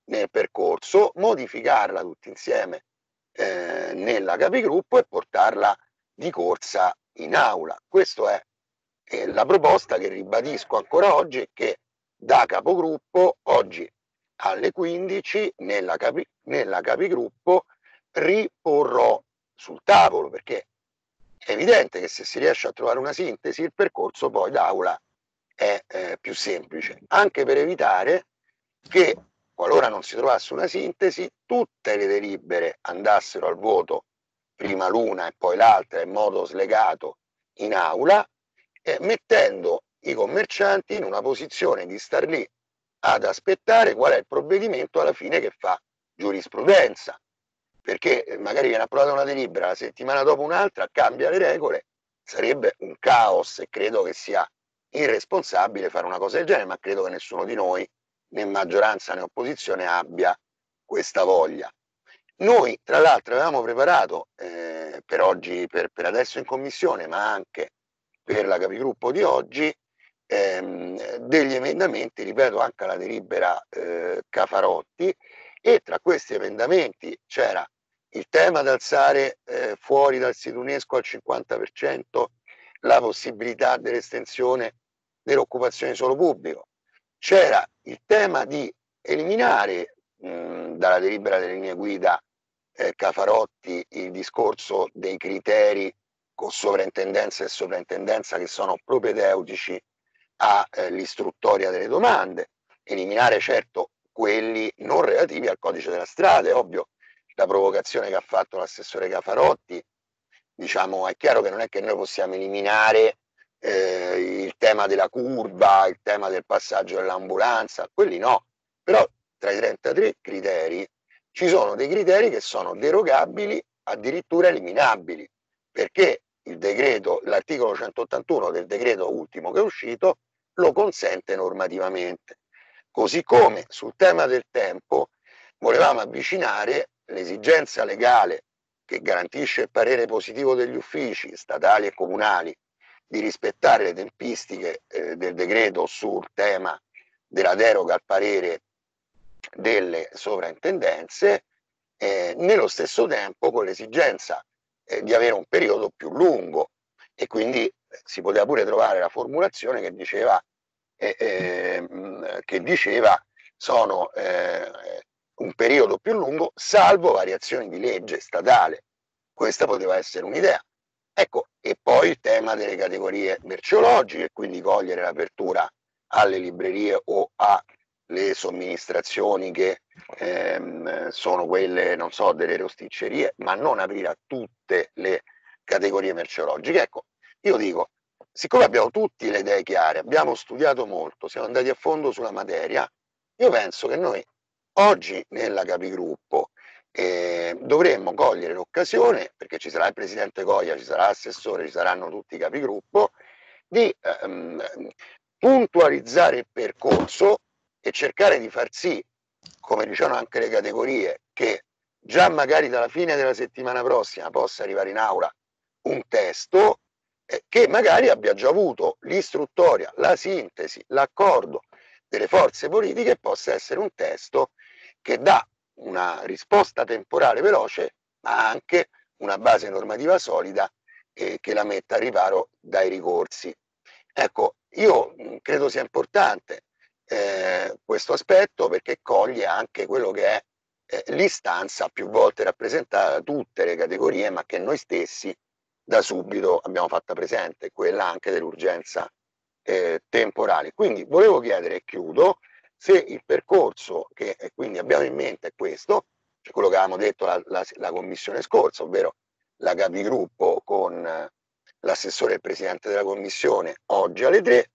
nel percorso, modificarla tutti insieme eh, nella capigruppo e portarla di corsa in aula. Questa è eh, la proposta che ribadisco ancora oggi che da capogruppo oggi alle 15 nella, capi, nella capigruppo riporrò sul tavolo perché è evidente che se si riesce a trovare una sintesi il percorso poi d'aula è eh, più semplice anche per evitare che qualora non si trovasse una sintesi tutte le delibere andassero al voto prima l'una e poi l'altra in modo slegato in aula eh, mettendo i commercianti in una posizione di star lì ad aspettare qual è il provvedimento alla fine che fa giurisprudenza, perché eh, magari viene approvata una delibera, la settimana dopo un'altra, cambia le regole, sarebbe un caos e credo che sia irresponsabile fare una cosa del genere, ma credo che nessuno di noi, né maggioranza né opposizione, abbia questa voglia. Noi, tra l'altro, avevamo preparato eh, per oggi, per, per adesso in commissione, ma anche per la capigruppo di oggi, ehm, degli emendamenti, ripeto, anche alla delibera eh, Cafarotti e tra questi emendamenti c'era il tema di alzare eh, fuori dal sito UNESCO al 50% la possibilità dell'estensione dell'occupazione solo pubblico, c'era il tema di eliminare mh, dalla delibera delle linee guida eh, Cafarotti il discorso dei criteri con sovrintendenza e sovrintendenza che sono propedeutici all'istruttoria eh, delle domande, eliminare certo quelli non relativi al codice della strada, è ovvio la provocazione che ha fatto l'assessore Cafarotti, diciamo è chiaro che non è che noi possiamo eliminare eh, il tema della curva, il tema del passaggio dell'ambulanza, quelli no, però tra i 33 criteri ci sono dei criteri che sono derogabili, addirittura eliminabili, perché il decreto, l'articolo 181 del decreto ultimo che è uscito lo consente normativamente. Così come sul tema del tempo volevamo avvicinare l'esigenza legale che garantisce il parere positivo degli uffici statali e comunali di rispettare le tempistiche eh, del decreto sul tema della deroga al parere delle sovrintendenze, eh, nello stesso tempo con l'esigenza eh, di avere un periodo più lungo. E quindi eh, si poteva pure trovare la formulazione che diceva, eh, ehm, che diceva sono eh, un periodo più lungo, salvo variazioni di legge statale. Questa poteva essere un'idea. Ecco, e poi il tema delle categorie merceologiche, quindi cogliere l'apertura alle librerie o alle somministrazioni che ehm, sono quelle, non so, delle rosticcerie, ma non aprire a tutte le categorie merceologiche. Ecco, io dico, siccome abbiamo tutte le idee chiare, abbiamo studiato molto, siamo andati a fondo sulla materia, io penso che noi oggi nella capigruppo eh, dovremmo cogliere l'occasione, perché ci sarà il presidente Coia, ci sarà l'assessore, ci saranno tutti i capigruppo, di ehm, puntualizzare il percorso e cercare di far sì, come dicevano anche le categorie, che già magari dalla fine della settimana prossima possa arrivare in aula un testo eh, che magari abbia già avuto l'istruttoria, la sintesi, l'accordo delle forze politiche e possa essere un testo che dà una risposta temporale veloce, ma anche una base normativa solida eh, che la metta a riparo dai ricorsi. Ecco, io credo sia importante eh, questo aspetto perché coglie anche quello che è eh, l'istanza più volte rappresentata da tutte le categorie, ma che noi stessi da subito abbiamo fatta presente, quella anche dell'urgenza eh, temporale. Quindi volevo chiedere, e chiudo, se il percorso che quindi abbiamo in mente è questo, cioè quello che avevamo detto la, la, la commissione scorsa, ovvero la capigruppo con eh, l'assessore e il presidente della commissione oggi alle tre,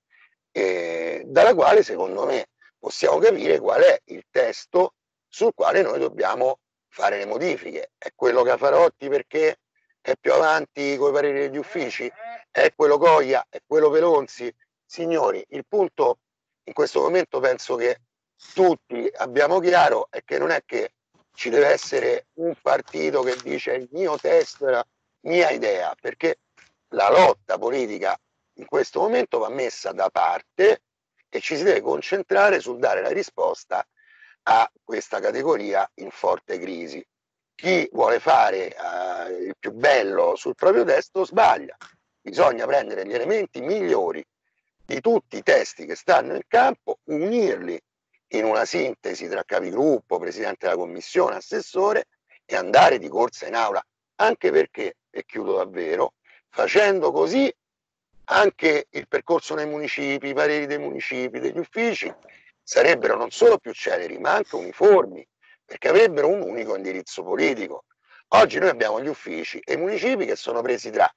eh, dalla quale secondo me possiamo capire qual è il testo sul quale noi dobbiamo fare le modifiche. È quello Cafarotti perché è più avanti con i pareri degli uffici? È quello Coia? È quello Pelonzi? Signori, il punto in questo momento penso che tutti abbiamo chiaro è che non è che ci deve essere un partito che dice il mio testo è la mia idea, perché la lotta politica in questo momento va messa da parte e ci si deve concentrare sul dare la risposta a questa categoria in forte crisi. Chi vuole fare uh, il più bello sul proprio testo sbaglia. Bisogna prendere gli elementi migliori di tutti i testi che stanno in campo, unirli in una sintesi tra capigruppo, presidente della commissione, assessore e andare di corsa in aula, anche perché, e chiudo davvero, facendo così anche il percorso nei municipi, i pareri dei municipi, degli uffici, sarebbero non solo più celeri, ma anche uniformi, perché avrebbero un unico indirizzo politico. Oggi noi abbiamo gli uffici e i municipi che sono presi tra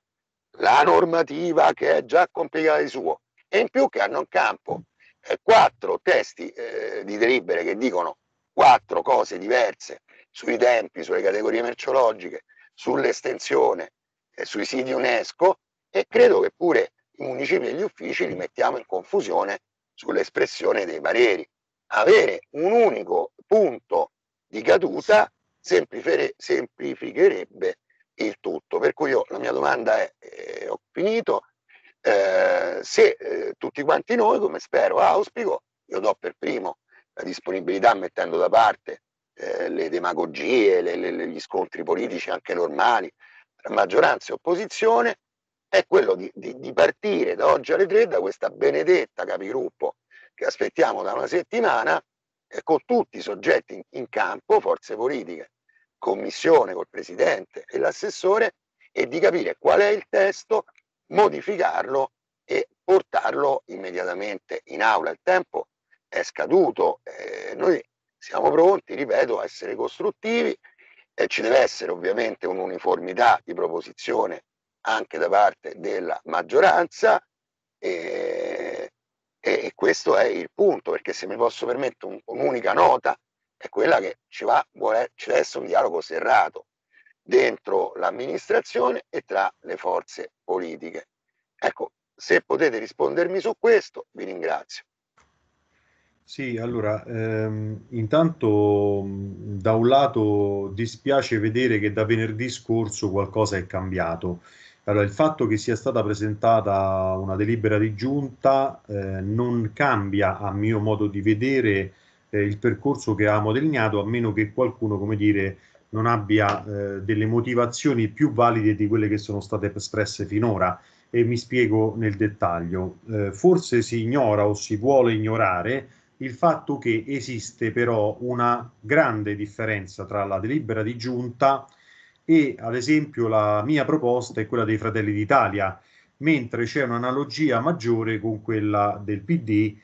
la normativa che è già complicata di suo e in più che hanno in campo eh, quattro testi eh, di delibere che dicono quattro cose diverse sui tempi, sulle categorie merceologiche, sull'estensione, eh, sui siti UNESCO e credo che pure i municipi e gli uffici li mettiamo in confusione sull'espressione dei pareri. Avere un unico punto di caduta semplificherebbe il tutto. Per cui io, la mia domanda è, eh, ho finito, eh, se eh, tutti quanti noi, come spero, auspico, io do per primo la disponibilità mettendo da parte eh, le demagogie, le, le, gli scontri politici anche normali tra maggioranza e opposizione, è quello di, di, di partire da oggi alle tre da questa benedetta capigruppo che aspettiamo da una settimana eh, con tutti i soggetti in, in campo, forze politiche, commissione col presidente e l'assessore e di capire qual è il testo modificarlo e portarlo immediatamente in aula. Il tempo è scaduto, eh, noi siamo pronti, ripeto, a essere costruttivi e ci deve essere ovviamente un'uniformità di proposizione anche da parte della maggioranza e, e, questo è il punto, perché se mi posso permettere un, un'unica nota è quella che ci, va, vuole, ci deve essere un dialogo serrato dentro l'amministrazione e tra le forze politiche. Ecco, se potete rispondermi su questo, vi ringrazio. Sì, allora, ehm, intanto da un lato dispiace vedere che da venerdì scorso qualcosa è cambiato. Allora, il fatto che sia stata presentata una delibera di giunta eh, non cambia, a mio modo di vedere, eh, il percorso che avevamo delineato, a meno che qualcuno, come dire, non abbia eh, delle motivazioni più valide di quelle che sono state espresse finora e mi spiego nel dettaglio. Eh, forse si ignora o si vuole ignorare il fatto che esiste però una grande differenza tra la delibera di giunta e ad esempio la mia proposta è quella dei Fratelli d'Italia, mentre c'è un'analogia maggiore con quella del PD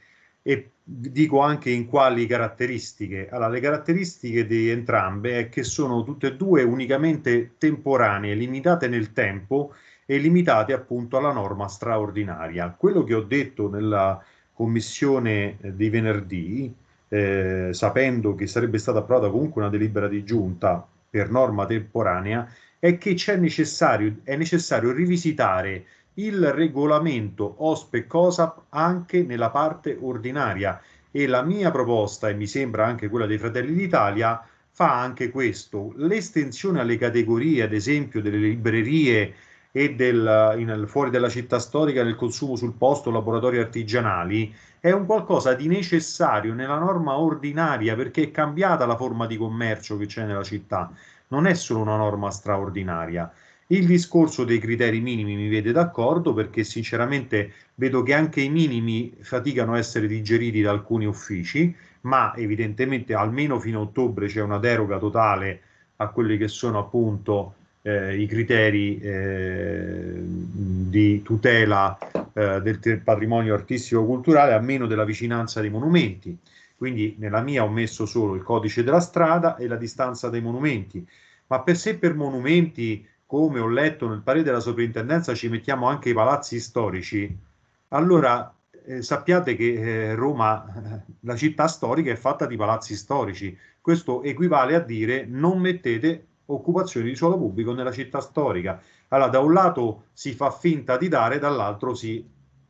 e dico anche in quali caratteristiche. Allora, le caratteristiche di entrambe è che sono tutte e due unicamente temporanee, limitate nel tempo e limitate appunto alla norma straordinaria. Quello che ho detto nella commissione eh, di venerdì, eh, sapendo che sarebbe stata approvata comunque una delibera di giunta per norma temporanea, è che necessario, è necessario rivisitare il regolamento OSPE COSAP anche nella parte ordinaria e la mia proposta, e mi sembra anche quella dei Fratelli d'Italia, fa anche questo. L'estensione alle categorie, ad esempio, delle librerie e del, in, fuori dalla città storica del consumo sul posto, laboratori artigianali, è un qualcosa di necessario nella norma ordinaria perché è cambiata la forma di commercio che c'è nella città, non è solo una norma straordinaria. Il discorso dei criteri minimi mi vede d'accordo perché sinceramente vedo che anche i minimi faticano a essere digeriti da alcuni uffici, ma evidentemente almeno fino a ottobre c'è una deroga totale a quelli che sono appunto eh, i criteri eh, di tutela eh, del patrimonio artistico-culturale, a meno della vicinanza dei monumenti. Quindi nella mia ho messo solo il codice della strada e la distanza dei monumenti, ma per sé per monumenti come ho letto nel parere della sovrintendenza, ci mettiamo anche i palazzi storici, allora eh, sappiate che eh, Roma, [laughs] la città storica, è fatta di palazzi storici. Questo equivale a dire non mettete occupazioni di suolo pubblico nella città storica. Allora, da un lato si fa finta di dare, dall'altro si,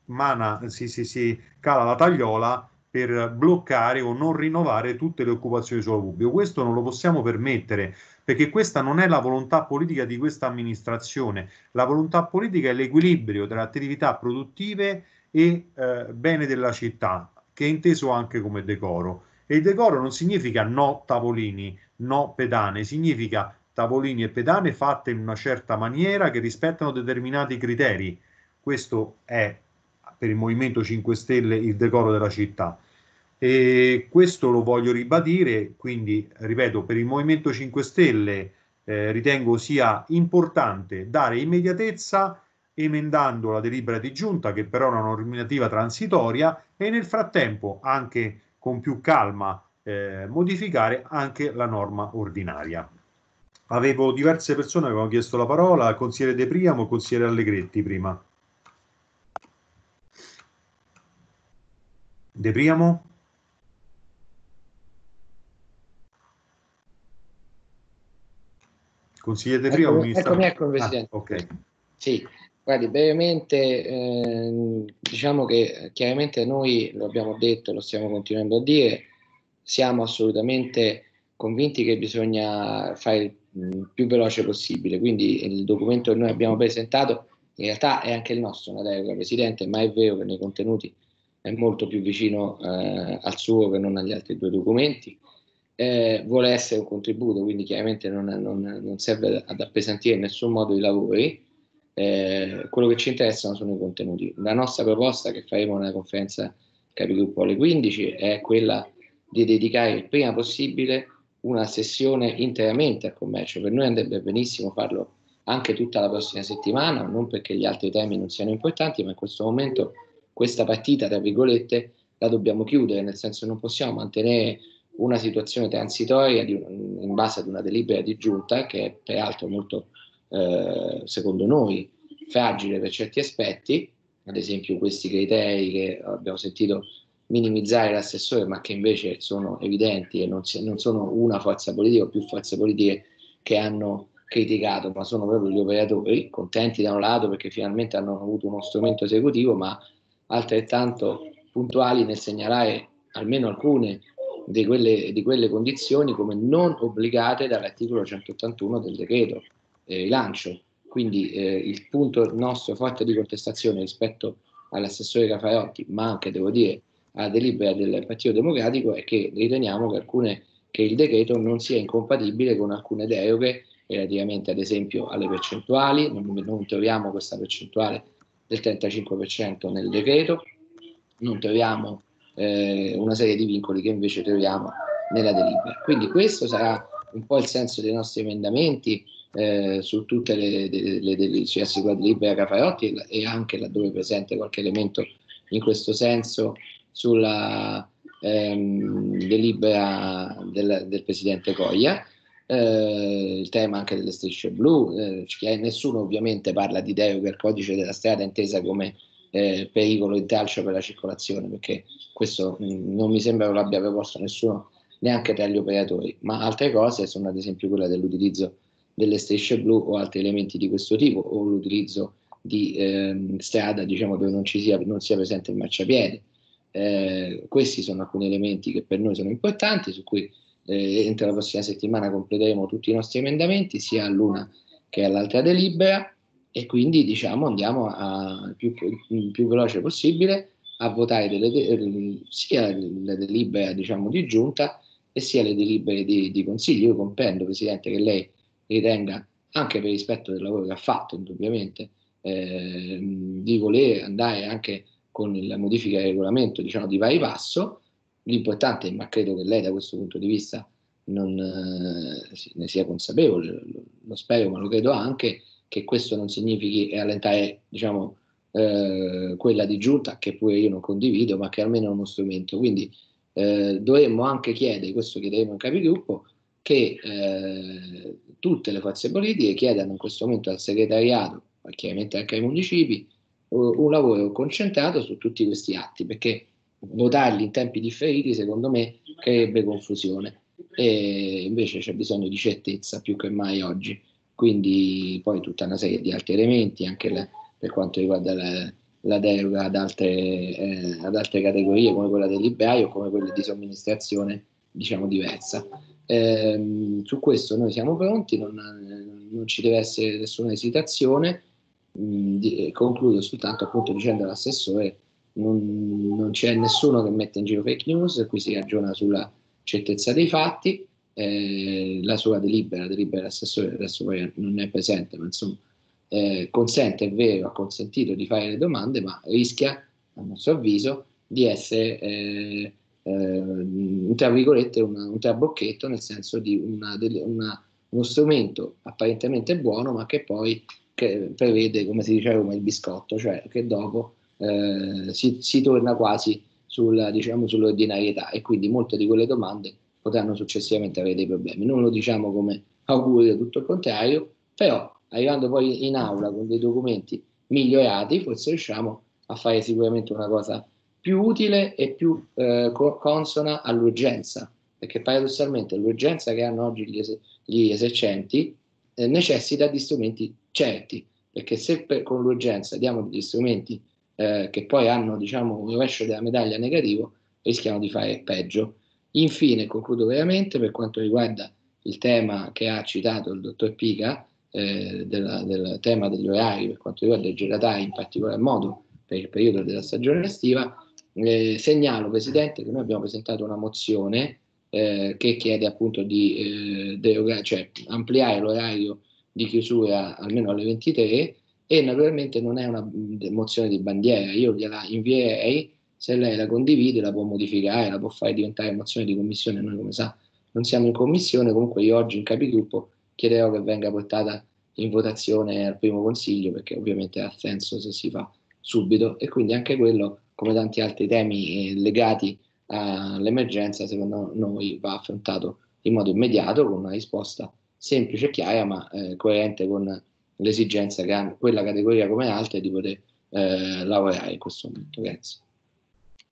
mana, si, si, si cala la tagliola per bloccare o non rinnovare tutte le occupazioni di suolo pubblico. Questo non lo possiamo permettere perché questa non è la volontà politica di questa amministrazione. La volontà politica è l'equilibrio tra attività produttive e eh, bene della città, che è inteso anche come decoro. E il decoro non significa no tavolini, no pedane, significa tavolini e pedane fatte in una certa maniera che rispettano determinati criteri. Questo è per il Movimento 5 Stelle il decoro della città. E questo lo voglio ribadire, quindi ripeto, per il Movimento 5 Stelle eh, ritengo sia importante dare immediatezza emendando la delibera di giunta, che però è una normativa transitoria, e nel frattempo, anche con più calma, eh, modificare anche la norma ordinaria. Avevo diverse persone che avevano chiesto la parola, consigliere De Priamo, consigliere Allegretti prima. De Priamo? Consigliere prima eccomi, eccomi, eccomi, Presidente. Ah, ok. Sì, guardi, brevemente, eh, diciamo che chiaramente noi lo abbiamo detto, lo stiamo continuando a dire, siamo assolutamente convinti che bisogna fare il più veloce possibile, quindi il documento che noi abbiamo presentato in realtà è anche il nostro, una delega, Presidente, ma è vero che nei contenuti è molto più vicino eh, al suo che non agli altri due documenti eh, vuole essere un contributo, quindi chiaramente non, non, non, serve ad appesantire in nessun modo i lavori. Eh, quello che ci interessano sono i contenuti. La nostra proposta che faremo nella conferenza capigruppo alle 15 è quella di dedicare il prima possibile una sessione interamente al commercio. Per noi andrebbe benissimo farlo anche tutta la prossima settimana, non perché gli altri temi non siano importanti, ma in questo momento questa partita, tra virgolette, la dobbiamo chiudere, nel senso non possiamo mantenere una situazione transitoria un, in base ad una delibera di giunta che è peraltro molto, eh, secondo noi, fragile per certi aspetti, ad esempio questi criteri che abbiamo sentito minimizzare l'assessore, ma che invece sono evidenti e non, si, non sono una forza politica o più forze politiche che hanno criticato, ma sono proprio gli operatori contenti da un lato perché finalmente hanno avuto uno strumento esecutivo, ma altrettanto puntuali nel segnalare almeno alcune di quelle, di quelle condizioni come non obbligate dall'articolo 181 del decreto eh, rilancio. Quindi eh, il punto nostro forte di contestazione rispetto all'assessore Cafarotti, ma anche devo dire alla delibera del Partito Democratico, è che riteniamo che, alcune, che il decreto non sia incompatibile con alcune deroghe relativamente ad esempio alle percentuali, non, non troviamo questa percentuale del 35% nel decreto, non troviamo eh, una serie di vincoli che invece troviamo nella delibera. Quindi questo sarà un po' il senso dei nostri emendamenti eh, su tutte le, le, le, le cioè sulla delibera Cafarotti e anche laddove presente qualche elemento in questo senso sulla ehm, delibera del, del Presidente Coglia. Eh, il tema anche delle strisce blu, eh, nessuno ovviamente parla di deroga al codice della strada intesa come eh, pericolo intralcio per la circolazione, perché questo mh, non mi sembra che lo abbia proposto nessuno neanche tra gli operatori, ma altre cose sono ad esempio quella dell'utilizzo delle strisce blu o altri elementi di questo tipo, o l'utilizzo di eh, strada diciamo, dove non, ci sia, non sia presente il marciapiede. Eh, questi sono alcuni elementi che per noi sono importanti, su cui eh, entro la prossima settimana completeremo tutti i nostri emendamenti, sia all'una che all'altra delibera, e quindi diciamo andiamo a, più, il più veloce possibile a votare delle, sia le delibere diciamo, di giunta e sia le delibere di, di consiglio. Io comprendo, Presidente, che lei ritenga, anche per rispetto del lavoro che ha fatto, indubbiamente, eh, di voler andare anche con la modifica del regolamento diciamo, di pari passo. L'importante, ma credo che lei da questo punto di vista non eh, ne sia consapevole, lo, lo spero, ma lo credo anche, che questo non significhi rallentare diciamo, eh, quella di giunta, che pure io non condivido, ma che almeno è uno strumento. Quindi eh, dovremmo anche chiedere, questo chiederemo in capigruppo, che eh, tutte le forze politiche chiedano in questo momento al segretariato, ma chiaramente anche ai municipi, un lavoro concentrato su tutti questi atti, perché votarli in tempi differiti secondo me creerebbe confusione e invece c'è bisogno di certezza più che mai oggi quindi poi tutta una serie di altri elementi, anche le, per quanto riguarda la, la deroga ad altre, eh, ad altre, categorie come quella del o come quelle di somministrazione diciamo diversa. Eh, su questo noi siamo pronti, non, non ci deve essere nessuna esitazione. Mh, di, concludo soltanto appunto dicendo all'assessore non, non c'è nessuno che mette in giro fake news, qui si ragiona sulla certezza dei fatti eh, la sua delibera, la delibera dell'assessore adesso poi non è presente, ma insomma eh, consente, è vero, ha consentito di fare le domande, ma rischia, a nostro avviso, di essere, eh, eh, tra virgolette, una, un trabocchetto, nel senso di una, una, uno strumento apparentemente buono, ma che poi che prevede, come si diceva, come il biscotto, cioè che dopo eh, si, si, torna quasi sulla, diciamo, sull'ordinarietà. E quindi molte di quelle domande potranno successivamente avere dei problemi. Non lo diciamo come augurio, tutto il contrario, però arrivando poi in aula con dei documenti migliorati, forse riusciamo a fare sicuramente una cosa più utile e più eh, consona all'urgenza, perché paradossalmente l'urgenza che hanno oggi gli, es- gli esercenti eh, necessita di strumenti certi, perché se per, con l'urgenza diamo degli strumenti eh, che poi hanno diciamo, un rovescio della medaglia negativo, rischiamo di fare peggio. Infine, concludo veramente per quanto riguarda il tema che ha citato il dottor Pica, eh, della, del tema degli orari, per quanto riguarda i gelatai, in particolar modo per il periodo della stagione estiva, eh, segnalo, Presidente, che noi abbiamo presentato una mozione eh, che chiede appunto di eh, derogare, cioè ampliare l'orario di chiusura almeno alle 23 e naturalmente non è una mozione di bandiera, io gliela invierei se lei la condivide la può modificare, la può fare diventare mozione di commissione, noi come sa non siamo in commissione, comunque io oggi in capigruppo chiederò che venga portata in votazione al primo consiglio perché ovviamente ha senso se si fa subito e quindi anche quello come tanti altri temi eh, legati all'emergenza secondo noi va affrontato in modo immediato con una risposta semplice e chiara ma eh, coerente con l'esigenza che ha quella categoria come altre di poter eh, lavorare in questo momento. Grazie.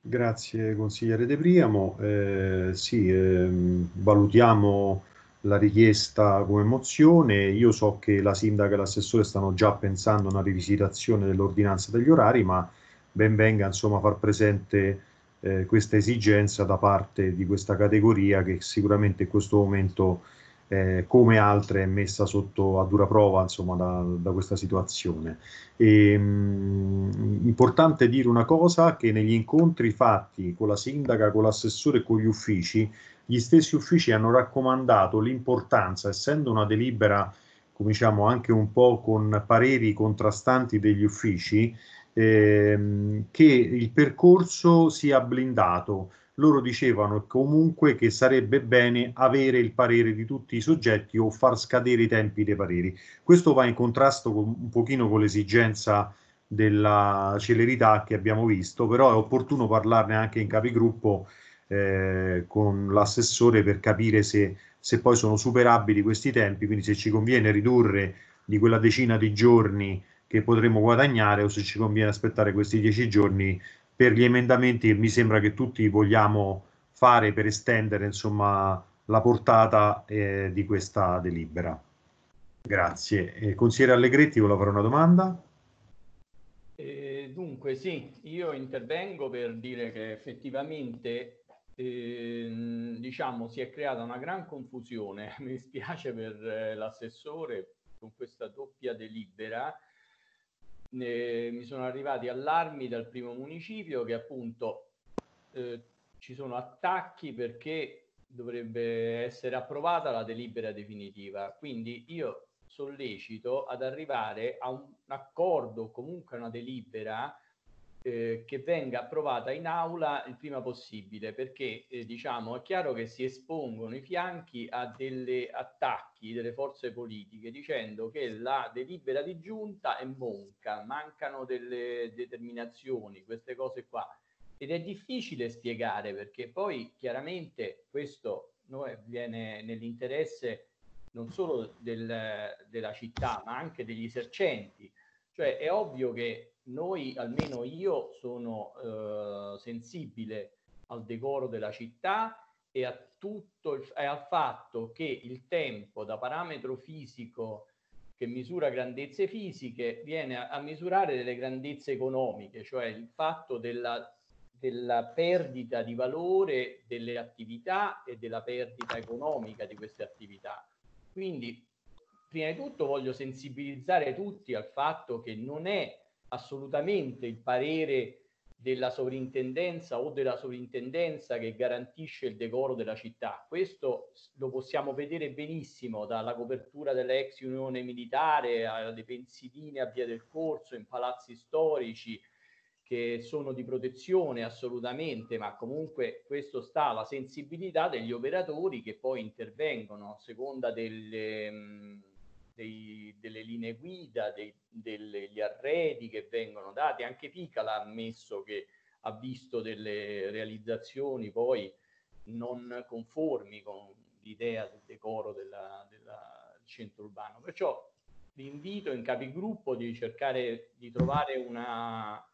Grazie consigliere De Priamo. Eh, sì, ehm, valutiamo la richiesta come mozione. Io so che la sindaca e l'assessore stanno già pensando a una rivisitazione dell'ordinanza degli orari, ma ben venga insomma far presente eh, questa esigenza da parte di questa categoria che sicuramente in questo momento eh, come altre è messa sotto a dura prova insomma, da, da questa situazione. E, mh, importante dire una cosa, che negli incontri fatti con la sindaca, con l'assessore e con gli uffici, gli stessi uffici hanno raccomandato l'importanza, essendo una delibera, come anche un po' con pareri contrastanti degli uffici, ehm, che il percorso sia blindato. Loro dicevano comunque che sarebbe bene avere il parere di tutti i soggetti o far scadere i tempi dei pareri. Questo va in contrasto con, un pochino con l'esigenza della celerità che abbiamo visto, però è opportuno parlarne anche in capigruppo eh, con l'assessore per capire se, se poi sono superabili questi tempi, quindi se ci conviene ridurre di quella decina di giorni che potremo guadagnare o se ci conviene aspettare questi dieci giorni per gli emendamenti che mi sembra che tutti vogliamo fare per estendere insomma la portata eh, di questa delibera. Grazie. Eh, consigliere Allegretti, volevo fare una domanda? Eh, dunque sì, io intervengo per dire che effettivamente eh, diciamo si è creata una gran confusione, [laughs] mi spiace per eh, l'assessore con questa doppia delibera. Eh, mi sono arrivati allarmi dal primo municipio che appunto eh, ci sono attacchi perché dovrebbe essere approvata la delibera definitiva. Quindi io sollecito ad arrivare a un accordo, comunque una delibera eh, che venga approvata in aula il prima possibile, perché eh, diciamo è chiaro che si espongono i fianchi a degli attacchi delle forze politiche dicendo che la delibera di giunta è monca, mancano delle determinazioni, queste cose qua. Ed è difficile spiegare perché poi chiaramente questo no, viene nell'interesse non solo del, della città, ma anche degli esercenti. Cioè è ovvio che noi, almeno io, sono eh, sensibile al decoro della città e a tutto il, e al fatto che il tempo da parametro fisico che misura grandezze fisiche viene a, a misurare delle grandezze economiche, cioè il fatto della, della perdita di valore delle attività e della perdita economica di queste attività. Quindi, prima di tutto voglio sensibilizzare tutti al fatto che non è assolutamente il parere della sovrintendenza o della sovrintendenza che garantisce il decoro della città. Questo lo possiamo vedere benissimo dalla copertura dell'ex Unione Militare alle pensiline a Via del Corso, in palazzi storici, che sono di protezione assolutamente, ma comunque questo sta alla sensibilità degli operatori che poi intervengono a seconda delle, mh, dei, delle linee guida, degli arredi che vengono dati. Anche Pica l'ha ammesso che ha visto delle realizzazioni poi non conformi con l'idea del decoro della, della, del centro urbano. Perciò vi invito in capigruppo di cercare di trovare una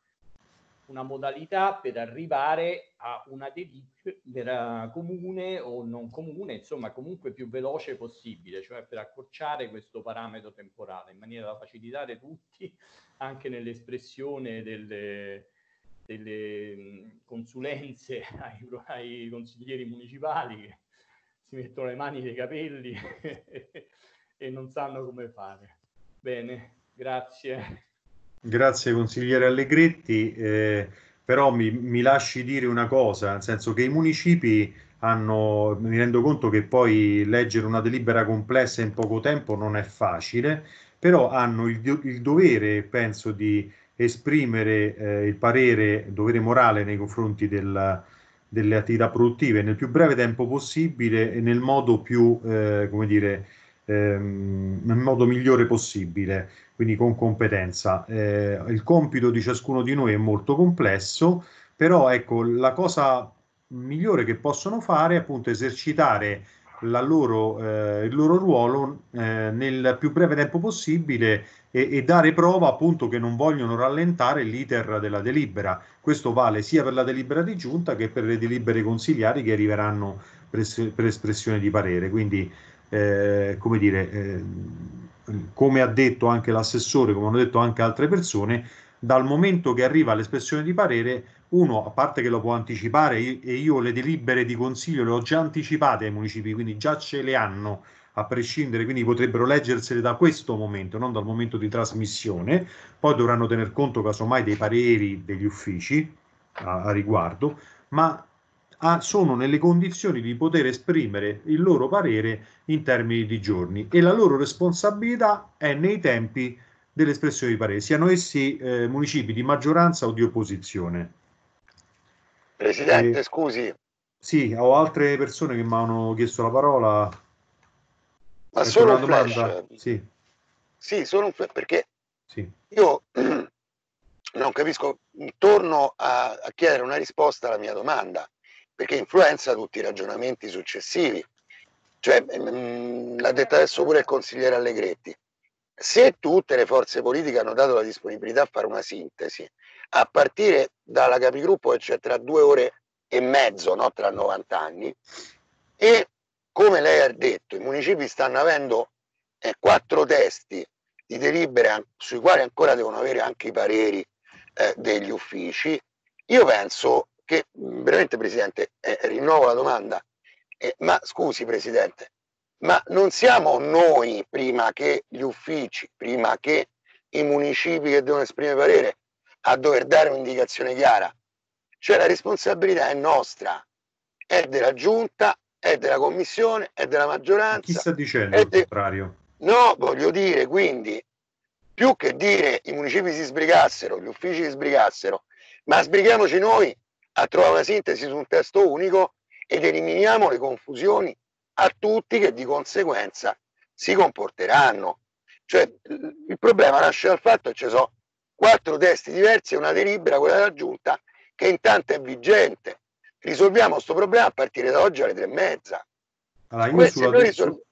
una modalità per arrivare a una delibera comune o non comune, insomma comunque più veloce possibile, cioè per accorciare questo parametro temporale in maniera da facilitare tutti [laughs] anche nell'espressione delle, delle consulenze [laughs] ai, ai, consiglieri municipali che si mettono le mani nei capelli [laughs] e non sanno come fare. Bene, grazie. Grazie consigliere Allegretti, eh, però mi, mi, lasci dire una cosa, nel senso che i municipi hanno, mi rendo conto che poi leggere una delibera complessa in poco tempo non è facile, però hanno il, il dovere, penso, di esprimere eh, il parere, dovere morale nei confronti del, delle attività produttive nel più breve tempo possibile e nel modo più, eh, come dire, ehm, nel modo migliore possibile quindi con competenza. Eh, il compito di ciascuno di noi è molto complesso, però ecco, la cosa migliore che possono fare è appunto esercitare loro, eh, il loro ruolo eh, nel più breve tempo possibile e, e, dare prova appunto che non vogliono rallentare l'iter della delibera. Questo vale sia per la delibera di giunta che per le delibere consigliari che arriveranno per, per espressione di parere. Quindi, eh, come dire, eh, come ha detto anche l'assessore, come hanno detto anche altre persone, dal momento che arriva l'espressione di parere, uno, a parte che lo può anticipare, e io le delibere di consiglio le ho già anticipate ai municipi, quindi già ce le hanno a prescindere, quindi potrebbero leggersele da questo momento, non dal momento di trasmissione, poi dovranno tener conto casomai dei pareri degli uffici a, a riguardo, ma a, sono nelle condizioni di poter esprimere il loro parere in termini di giorni e la loro responsabilità è nei tempi dell'espressione di parere, siano essi eh, municipi di maggioranza o di opposizione. Presidente, Eh, scusi, Sì, ho altre persone che mi hanno chiesto la parola. ma Ecco solo una un flash. domanda. Sì, Sì, solo un flash, perché sì. io [clears throat] non capisco, torno a, a chiedere una risposta alla mia domanda, perché influenza tutti i ragionamenti successivi. Cioè, mm, l'ha detto adesso pure il consigliere Allegretti. Se tutte le forze politiche hanno dato la disponibilità a fare una sintesi, a partire dalla capigruppo che c'è tra due ore e mezzo, no? tra 90 anni, e come lei ha detto, i municipi stanno avendo eh, quattro testi di delibere sui quali ancora devono avere anche i pareri eh, degli uffici. Io penso che, mh, veramente Presidente, eh, rinnovo la domanda, eh, ma scusi Presidente, ma non siamo noi prima che gli uffici, prima che i municipi che devono esprimere parere a dover dare un'indicazione chiara? Cioè la responsabilità è nostra, è della giunta, è della commissione, è della Chi maggioranza. sta dicendo il de- contrario? No, voglio dire, quindi, più che dire i municipi si sbrigassero, gli uffici si sbrigassero, ma sbrighiamoci noi a trovare una sintesi su un testo unico ed eliminiamo le confusioni a tutti che di conseguenza si comporteranno. Cioè, il problema nasce dal fatto che ci sono quattro testi diversi e una delibera, quella della giunta, che intanto è vigente. Risolviamo questo problema a partire da oggi alle tre e mezza. Allora, Que- se, noi risol-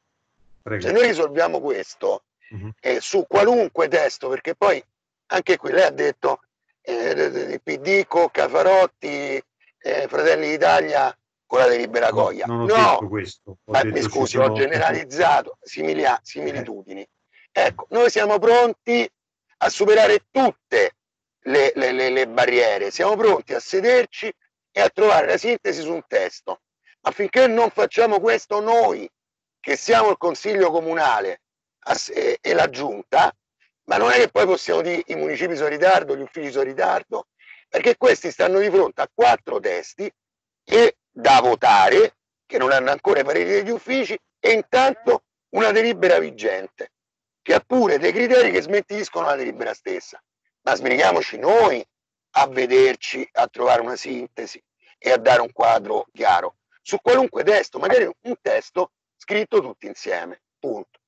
se noi risolviamo questo Mhm. eh, su qualunque testo, perché poi anche qui lei ha detto eh, con Cafarotti, eh, Fratelli d'Italia con la delibera No, Coia. No, detto questo. Ho ma mi scusi, sono- ho generalizzato similia- similitudini. Ecco, noi siamo pronti a superare tutte le, le- le- le barriere, siamo pronti a sederci e a trovare la sintesi su un testo. Ma finché non facciamo questo noi, che siamo il Consiglio Comunale e la Giunta, ma non è che poi possiamo dire i municipi sono in ritardo, gli uffici sono in ritardo, perché questi stanno di fronte a quattro testi e da votare, che non hanno ancora i pareri degli uffici, e intanto una delibera vigente, che ha pure dei criteri che smentiscono la delibera stessa. Ma sbrighiamoci noi a vederci, a trovare una sintesi e a dare un quadro chiaro su qualunque testo, magari un testo scritto tutti insieme. Punto.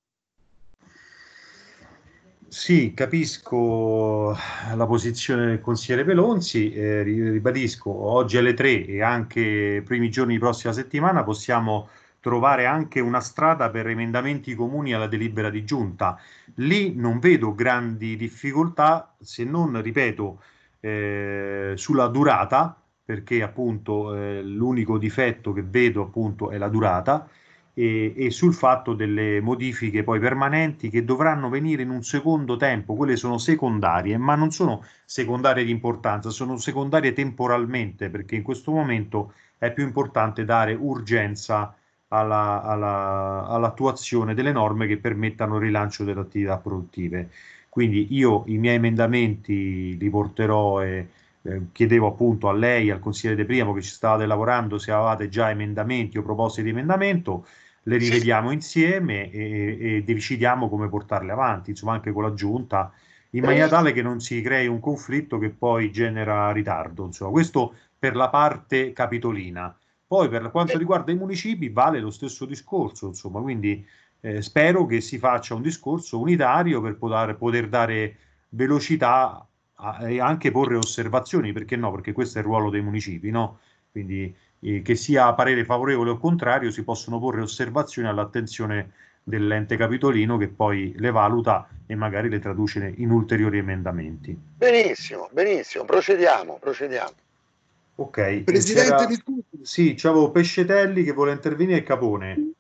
Sì, capisco la posizione del consigliere Pelonzi, eh, ri- ribadisco, oggi alle 3 e anche i primi giorni di prossima settimana possiamo trovare anche una strada per emendamenti comuni alla delibera di giunta. Lì non vedo grandi difficoltà, se non, ripeto, eh, sulla durata, perché appunto eh, l'unico difetto che vedo appunto è la durata e, e sul fatto delle modifiche poi permanenti che dovranno venire in un secondo tempo, quelle sono secondarie, ma non sono secondarie di importanza, sono secondarie temporalmente, perché in questo momento è più importante dare urgenza alla- alla- all'attuazione delle norme che permettano il rilancio delle attività produttive. Quindi io i miei emendamenti li porterò e eh, chiedevo appunto a lei, al consigliere De Priamo che ci stavate lavorando, se avevate già emendamenti o proposte di emendamento, le rivediamo insieme e, e decidiamo come portarle avanti, insomma anche con la giunta, in maniera tale che non si crei un conflitto che poi genera ritardo. Insomma, questo per la parte capitolina. Poi per quanto riguarda i municipi vale lo stesso discorso, insomma, quindi eh, spero che si faccia un discorso unitario per poter, poter dare velocità a- e anche porre osservazioni, perché no? Perché questo è il ruolo dei municipi, no? Quindi eh, che sia parere favorevole o contrario, si possono porre osservazioni all'attenzione dell'ente capitolino che poi le valuta e magari le traduce in ulteriori emendamenti. Benissimo, benissimo, procediamo, procediamo. Ok. Presidente, mi scusi. Sì, c'avevo Pescetelli che vuole intervenire e Capone.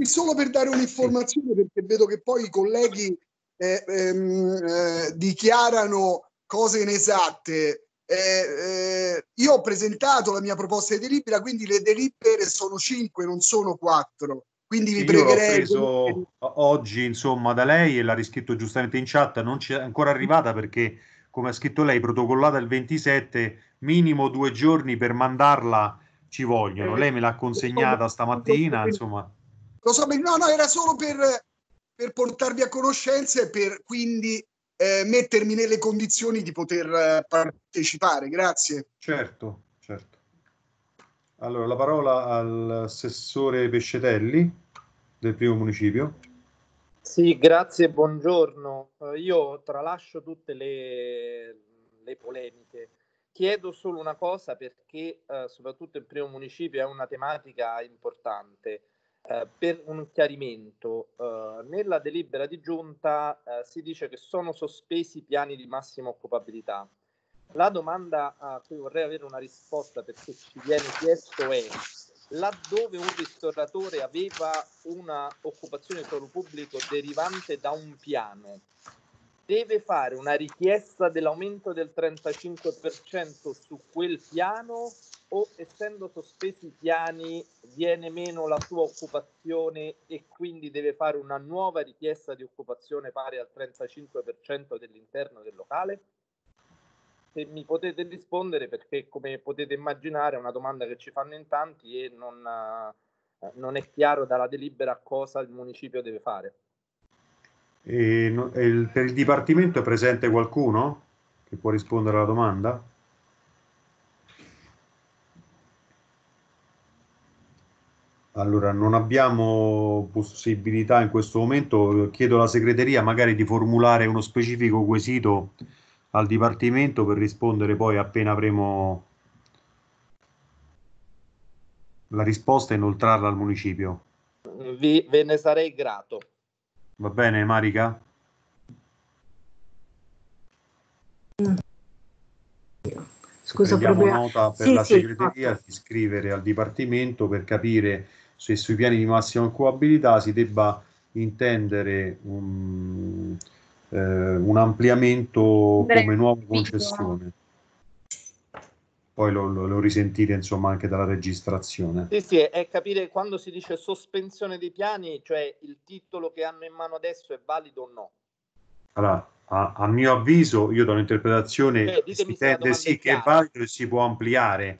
Solo per dare un'informazione, perché vedo che poi i colleghi eh, ehm, eh, dichiarano cose inesatte. Eh, eh, io ho presentato la mia proposta di delibera, quindi le delibere sono cinque, non sono quattro. Quindi vi Io l'ho pregherei. preso oggi, insomma, da lei e l'ha riscritto giustamente in chat. Non ci è ancora arrivata perché, come ha scritto lei, protocollata il 27, minimo due giorni per mandarla ci vogliono. Lei me l'ha consegnata stamattina, insomma. Lo so, bene- no, no, era solo per, per portarvi a conoscenza e per quindi eh, mettermi nelle condizioni di poter eh, partecipare. Grazie. Certo, certo. Allora, la parola all'assessore Pescetelli del primo municipio. Sì, grazie, buongiorno. Eh, io tralascio tutte le, le polemiche. Chiedo solo una cosa perché eh, soprattutto il primo municipio è una tematica importante. Eh, per un chiarimento, eh, nella delibera di giunta eh, si dice che sono sospesi i piani di massima occupabilità. La domanda a cui vorrei avere una risposta perché ci viene chiesto è laddove un ristoratore aveva una occupazione di suolo pubblico derivante da un piano, deve fare una richiesta dell'aumento del 35% su quel piano o essendo sospesi i piani viene meno la sua occupazione e quindi deve fare una nuova richiesta di occupazione pari al 35% dell'interno del locale? se mi potete rispondere perché come potete immaginare è una domanda che ci fanno in tanti e non, eh, non è chiaro dalla delibera cosa il municipio deve fare. E, per il Dipartimento è presente qualcuno che può rispondere alla domanda? Allora, non abbiamo possibilità in questo momento, chiedo alla segreteria magari di formulare uno specifico quesito al Dipartimento per rispondere poi appena avremo la risposta e inoltrarla al Municipio. Vi, ve ne sarei grato. Va bene, Marica? Scusa, Prendiamo proprio... nota per sì, la sì, segreteria fatto. di scrivere al Dipartimento per capire se sui piani di massima occupabilità si debba intendere un, eh, un ampliamento come nuova concessione. Poi lo, lo, lo risentite insomma anche dalla registrazione. Sì, sì, è capire quando si dice sospensione dei piani, cioè il titolo che hanno in mano adesso è valido o no. Allora, a, a mio avviso, io do un'interpretazione, Cioè, si domanda sì che è valido e si può ampliare,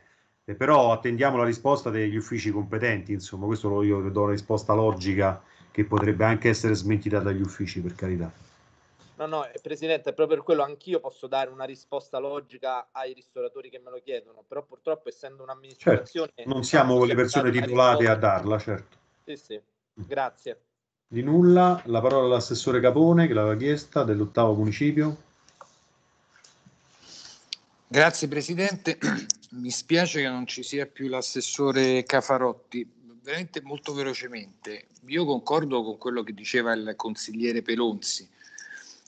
eh, però attendiamo la risposta degli uffici competenti, insomma, questo io do una risposta logica che potrebbe anche essere smentita dagli uffici, per carità. No, no, eh, Presidente, proprio per quello anch'io posso dare una risposta logica ai ristoratori che me lo chiedono, però purtroppo essendo un'amministrazione... Certo, non siamo possiamo persone titolate a darla, certo. Sì, sì, grazie. Di nulla, la parola all'assessore Capone che l'aveva chiesta dell'ottavo municipio. Grazie Presidente, [clears throat] mi spiace che non ci sia più l'assessore Cafarotti. Veramente molto velocemente, io concordo con quello che diceva il consigliere Pelonzi.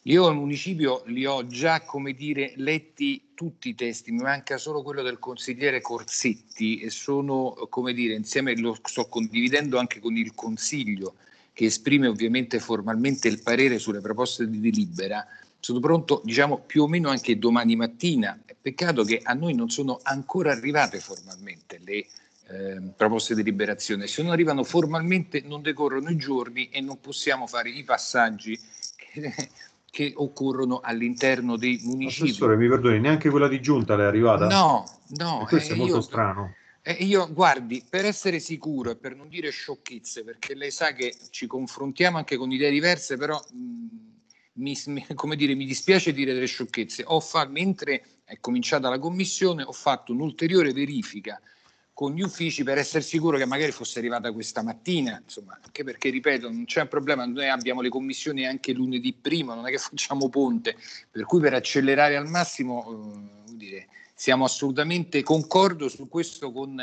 Io al municipio li ho già, come dire, letti tutti i testi, mi manca solo quello del consigliere Corsetti e sono, come dire, insieme lo sto condividendo anche con il consiglio che esprime ovviamente formalmente il parere sulle proposte di delibera. Sono pronto, diciamo, più o meno anche domani mattina. Peccato che a noi non sono ancora arrivate formalmente le eh, proposte di liberazione. Se non arrivano formalmente non decorrono i giorni e non possiamo fare i passaggi che, che occorrono all'interno dei municipi. Assessore, mi perdoni, neanche quella di giunta le è arrivata? No, no. E questo eh, è molto io- strano. eh, io, guardi, per essere sicuro e per non dire sciocchezze, perché lei sa che ci confrontiamo anche con idee diverse, però mh, mi, mi- come dire, mi dispiace dire delle sciocchezze. Ho fa- mentre è cominciata la commissione, ho fatto un'ulteriore verifica con gli uffici per essere sicuro che magari fosse arrivata questa mattina, insomma, anche perché, ripeto, non c'è un problema, noi abbiamo le commissioni anche lunedì prima, non è che facciamo ponte, per cui per accelerare al massimo, eh, dire, siamo assolutamente concordo su questo con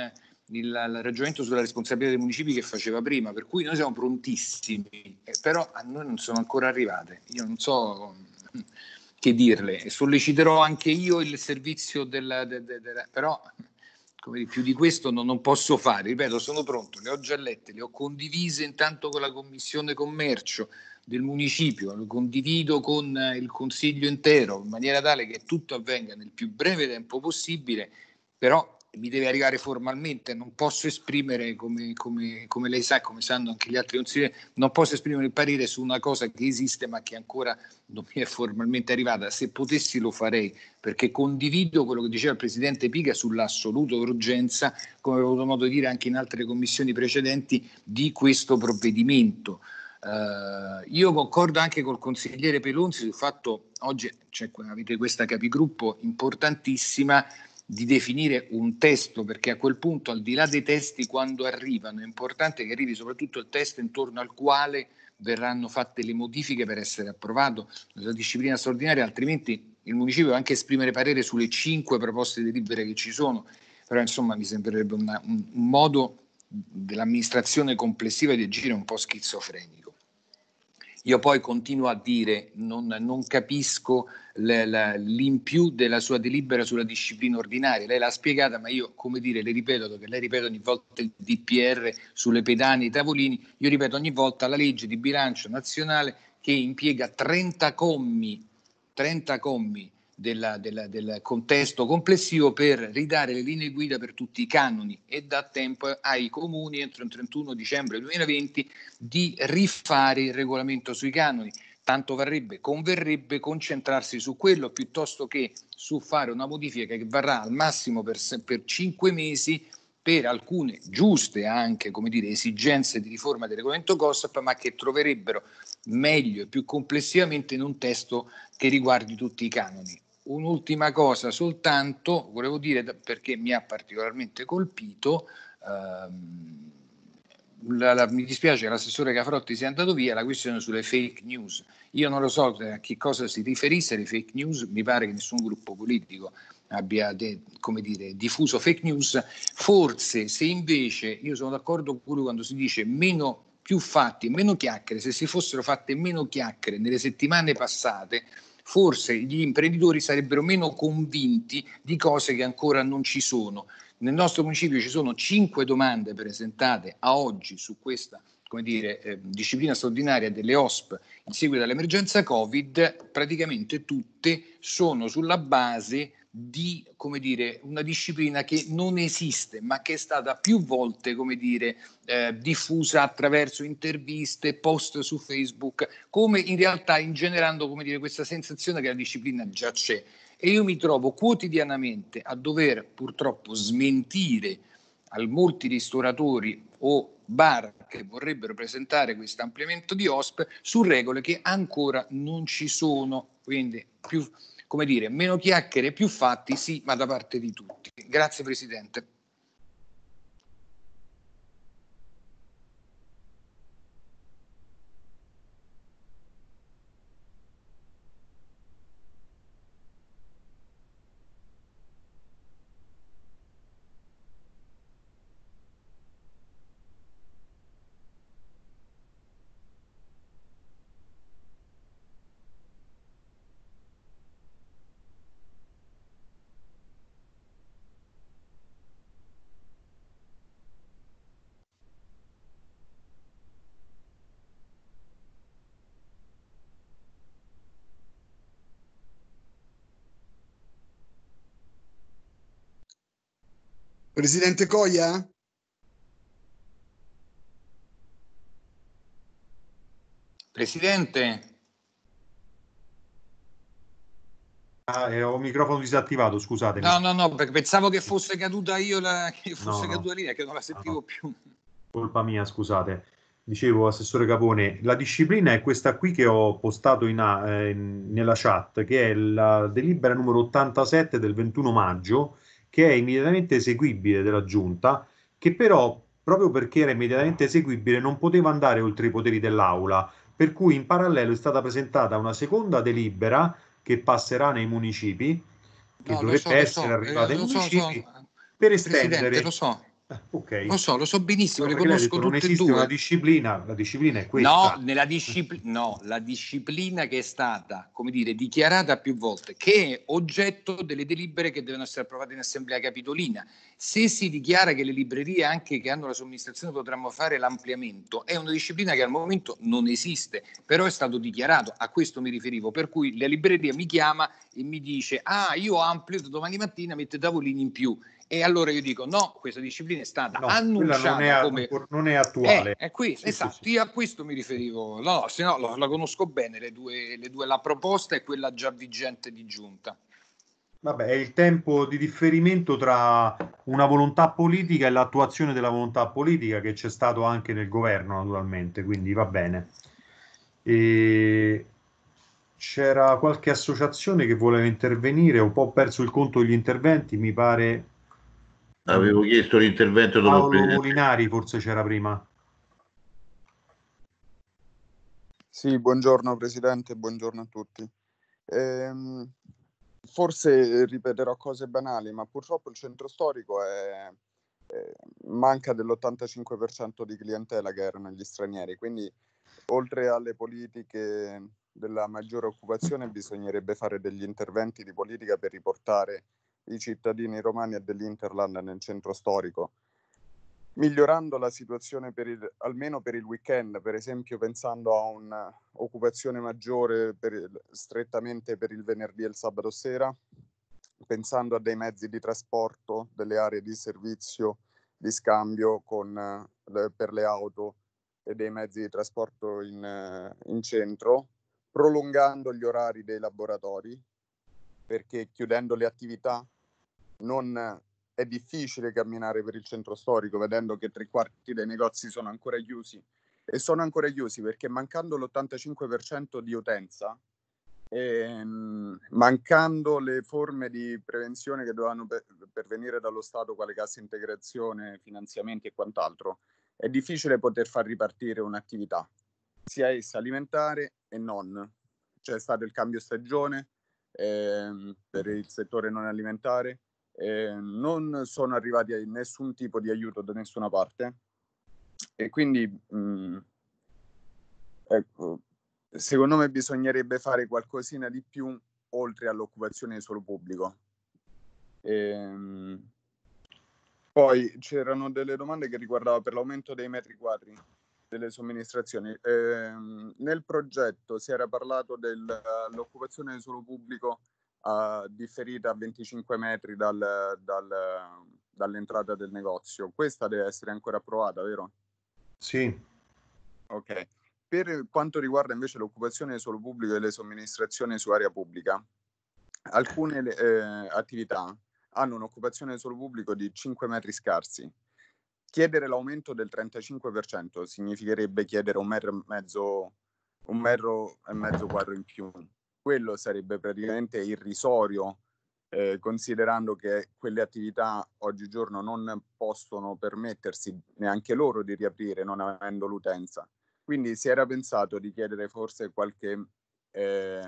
il, il ragionamento sulla responsabilità dei municipi che faceva prima, per cui noi siamo prontissimi, eh, però a noi non sono ancora arrivate. Io non so che dirle, e solleciterò anche io il servizio del, de- de- de- però come più di questo non, non posso fare, ripeto, sono pronto, le ho già lette, le ho condivise intanto con la commissione commercio del municipio, lo condivido con eh, il consiglio intero in maniera tale che tutto avvenga nel più breve tempo possibile, però mi deve arrivare formalmente, non posso esprimere, come, come- come lei sa, come sanno anche gli altri consiglieri, non posso esprimere il parere su una cosa che esiste ma che ancora non mi è formalmente arrivata. Se potessi lo farei, perché condivido quello che diceva il Presidente Piga sull'assoluta urgenza, come avevo avuto modo di dire anche in altre commissioni precedenti, di questo provvedimento. Uh, io concordo anche col consigliere Pelonzi sul fatto, oggi cioè, avete questa capigruppo importantissima di definire un testo, perché a quel punto al di là dei testi quando arrivano è importante che arrivi soprattutto il testo intorno al quale verranno fatte le modifiche per essere approvato la disciplina straordinaria, altrimenti il municipio deve anche esprimere parere sulle cinque proposte di delibere che ci sono, però insomma mi sembrerebbe una, un, un modo dell'amministrazione complessiva di agire un po' schizofrenico. Io poi continuo a dire, non, non capisco l'impiù della sua delibera sulla disciplina ordinaria. Lei l'ha spiegata, ma io, come dire, le ripeto, perché lei ripete ogni volta il DPR sulle pedane e i tavolini, io ripeto ogni volta la legge di bilancio nazionale che impiega 30 commi, 30 commi della, della, del contesto complessivo per ridare le linee guida per tutti i canoni e dà tempo ai comuni entro il 31 dicembre 2020 di rifare il regolamento sui canoni. Tanto varrebbe, converrebbe concentrarsi su quello piuttosto che su fare una modifica che varrà al massimo per, per cinque mesi per alcune giuste anche come dire, esigenze di riforma del regolamento GOSSAP, ma che troverebbero meglio e più complessivamente in un testo che riguardi tutti i canoni. Un'ultima cosa soltanto, volevo dire perché mi ha particolarmente colpito, ehm, la, la, mi dispiace che l'assessore Cafrotti sia andato via, la questione sulle fake news. Io non lo so a che cosa si riferisse le fake news, mi pare che nessun gruppo politico abbia de, dire, diffuso fake news. Forse se invece, io sono d'accordo con lui quando si dice meno più fatti, meno chiacchiere, se si fossero fatte meno chiacchiere nelle settimane passate, forse gli imprenditori sarebbero meno convinti di cose che ancora non ci sono. Nel nostro municipio ci sono cinque domande presentate a oggi su questa come dire, eh, disciplina straordinaria delle OSP in seguito all'emergenza Covid, praticamente tutte sono sulla base di come dire, una disciplina che non esiste, ma che è stata più volte come dire, eh, diffusa attraverso interviste, post su Facebook, come in realtà ingenerando come dire, questa sensazione che la disciplina già c'è. E io mi trovo quotidianamente a dover purtroppo smentire a molti ristoratori o bar che vorrebbero presentare questo ampliamento di OSP su regole che ancora non ci sono. Quindi più come dire, meno chiacchiere, più fatti, sì, ma da parte di tutti. Grazie Presidente. Presidente Coia? Presidente? Ah, eh, ho il microfono disattivato, scusate. No, no, no, perché pensavo che fosse caduta io la, [laughs] che fosse no, caduta no. linea, che non la sentivo no, più. Colpa mia, scusate. Dicevo, Assessore Capone, la disciplina è questa qui che ho postato in, eh, nella chat, che è la delibera numero 87 del 21 maggio, che è immediatamente eseguibile della giunta, che però, proprio perché era immediatamente eseguibile, non poteva andare oltre i poteri dell'Aula, per cui in parallelo è stata presentata una seconda delibera che passerà nei municipi, che no, dovrebbe so, essere so, arrivata ai municipi, so, per estendere... Lo so, Okay. Lo so, lo so benissimo, no, le conosco detto, tutte e due. Una disciplina, la disciplina è questa. No, nella discipl- no, la disciplina che è stata, come dire, dichiarata più volte, che è oggetto delle delibere che devono essere approvate in assemblea capitolina. Se si dichiara che le librerie anche che hanno la somministrazione potranno fare l'ampliamento, è una disciplina che al momento non esiste, però è stato dichiarato, a questo mi riferivo, per cui la libreria mi chiama e mi dice "Ah, io ho ampliato domani mattina, mette tavolini in più" E allora io dico: no, questa disciplina è stata no, annunciata non è, come. Non è attuale. Eh, è qui, sì, esatto, sì, io a questo mi riferivo. No, se no la, la conosco bene, le due, le due, la proposta è quella già vigente di giunta. Vabbè, è il tempo di differimento tra una volontà politica e l'attuazione della volontà politica che c'è stato anche nel governo, naturalmente, quindi va bene. E c'era qualche associazione che voleva intervenire, ho un po' perso il conto degli interventi, mi pare Avevo chiesto l'intervento dopo Paolo Presidente. Molinari forse c'era prima. Sì, buongiorno Presidente, buongiorno a tutti. Ehm, forse ripeterò cose banali, ma purtroppo il centro storico è, è- manca dell'85% di clientela che erano gli stranieri, quindi oltre alle politiche della maggiore occupazione bisognerebbe fare degli interventi di politica per riportare i cittadini romani e dell'Interland nel centro storico migliorando la situazione per il, almeno per il weekend, per esempio pensando a un'occupazione maggiore per il- strettamente per il venerdì e il sabato sera, pensando a dei mezzi di trasporto, delle aree di servizio, di scambio con, per le auto e dei mezzi di trasporto in, in centro, prolungando gli orari dei laboratori, perché chiudendo le attività non è difficile camminare per il centro storico vedendo che tre quarti dei negozi sono ancora chiusi e sono ancora chiusi perché mancando l'85% di utenza ehm, mancando le forme di prevenzione che dovevano per- pervenire dallo Stato quale cassa integrazione, finanziamenti e quant'altro, è difficile poter far ripartire un'attività, sia essa alimentare e non. C'è stato il cambio stagione ehm, per il settore non alimentare, eh, non sono arrivati a nessun tipo di aiuto da nessuna parte e quindi mh, ecco, secondo me bisognerebbe fare qualcosina di più oltre all'occupazione di suolo pubblico. Ehm, poi c'erano delle domande che riguardavano per l'aumento dei metri quadri delle somministrazioni. Ehm, nel progetto si era parlato dell'occupazione di suolo pubblico eh, differita a 25 metri dal- dal- dall'entrata del negozio. Questa deve essere ancora approvata, vero? Sì, Ok. Per quanto riguarda invece l'occupazione di suolo pubblico e le somministrazioni su area pubblica, alcune eh, attività hanno un'occupazione di suolo pubblico di 5 metri scarsi. Chiedere l'aumento del 35% significherebbe chiedere un metro e mezzo, un metro e mezzo quadro in più. Quello sarebbe praticamente irrisorio, eh, considerando che quelle attività oggigiorno non possono permettersi neanche loro di riaprire non avendo l'utenza. Quindi si era pensato di chiedere forse qualche eh,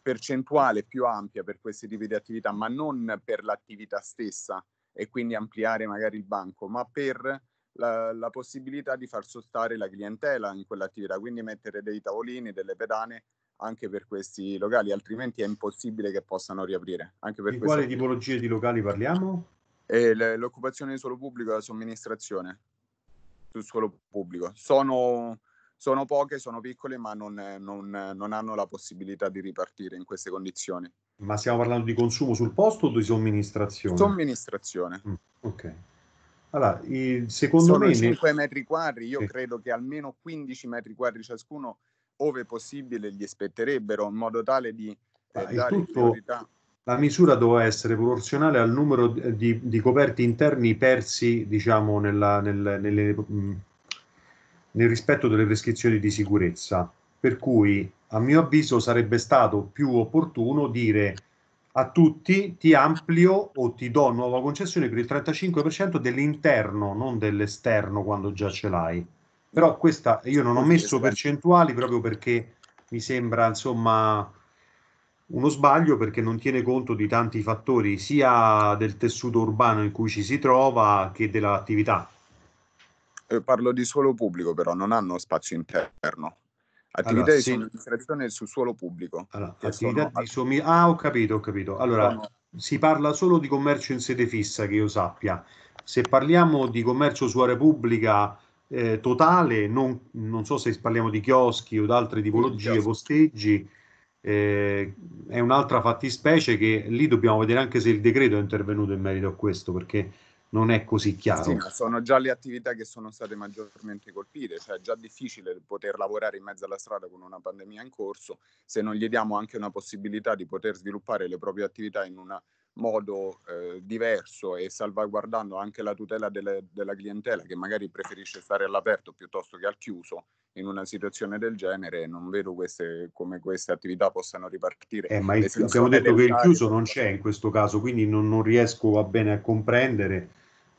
percentuale più ampia per questi tipi di attività, ma non per l'attività stessa e quindi ampliare magari il banco, ma per la, la possibilità di far sostare la clientela in quell'attività, quindi mettere dei tavolini, delle pedane anche per questi locali, altrimenti è impossibile che possano riaprire. Anche per di questa quale tipologie di locali parliamo? e le- l'occupazione di suolo pubblico e la somministrazione sul suolo pubblico. Sono, sono poche, sono piccole, ma non, non- non hanno la possibilità di ripartire in queste condizioni. Ma stiamo parlando di consumo sul posto o di somministrazione? Somministrazione. Ok. Allora, secondo Sono me... ne- 5 metri quadri, io Sì. credo che almeno 15 metri quadri ciascuno, ove possibile, gli spetterebbero in modo tale di eh, Ah, dare tutto- priorità. La misura doveva essere proporzionale al numero di, di coperti interni persi, diciamo, nella- nel, nelle, mh, nel rispetto delle prescrizioni di sicurezza. Per cui, a mio avviso, sarebbe stato più opportuno dire a tutti ti amplio o ti do nuova concessione per il 35% dell'interno, non dell'esterno quando già ce l'hai. Però questa io non ho messo Presidente. percentuali proprio perché mi sembra, insomma, uno sbaglio perché non tiene conto di tanti fattori, sia del tessuto urbano in cui ci si trova che dell'attività. Eh, parlo di suolo pubblico, però non hanno spazio interno. Attività Allora, di sì. somministrazione su suolo pubblico. Allora, attività sono- di somi- Ah, ho capito, ho capito. Allora, sono- si parla solo di commercio in sede fissa, che io sappia. Se parliamo di commercio su area pubblica eh, totale, non, non so se parliamo di chioschi o di altre tipologie, posteggi, eh, è un'altra fattispecie che lì dobbiamo vedere anche se il decreto è intervenuto in merito a questo, perché non è così chiaro. Sì, ma sono già le attività che sono state maggiormente colpite, cioè è già difficile poter lavorare in mezzo alla strada con una pandemia in corso, se non gli diamo anche una possibilità di poter sviluppare le proprie attività in una modo eh, diverso e salvaguardando anche la tutela delle, della clientela che magari preferisce stare all'aperto piuttosto che al chiuso in una situazione del genere non vedo queste, come queste attività possano ripartire. Eh, ma il, abbiamo detto che il chiuso non c'è in questo caso, quindi non, non riesco a bene a comprendere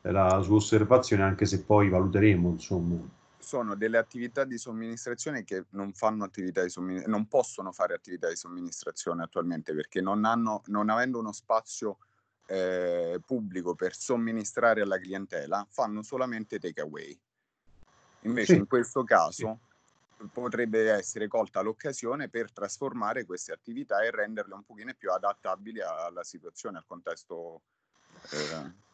la sua osservazione, anche se poi valuteremo, insomma sono delle attività di somministrazione che non fanno attività di non possono fare attività di somministrazione attualmente perché non, hanno, non avendo uno spazio eh, pubblico per somministrare alla clientela, fanno solamente take away. Invece sì. in questo caso sì. potrebbe essere colta l'occasione per trasformare queste attività e renderle un pochino più adattabili alla situazione, al contesto eh,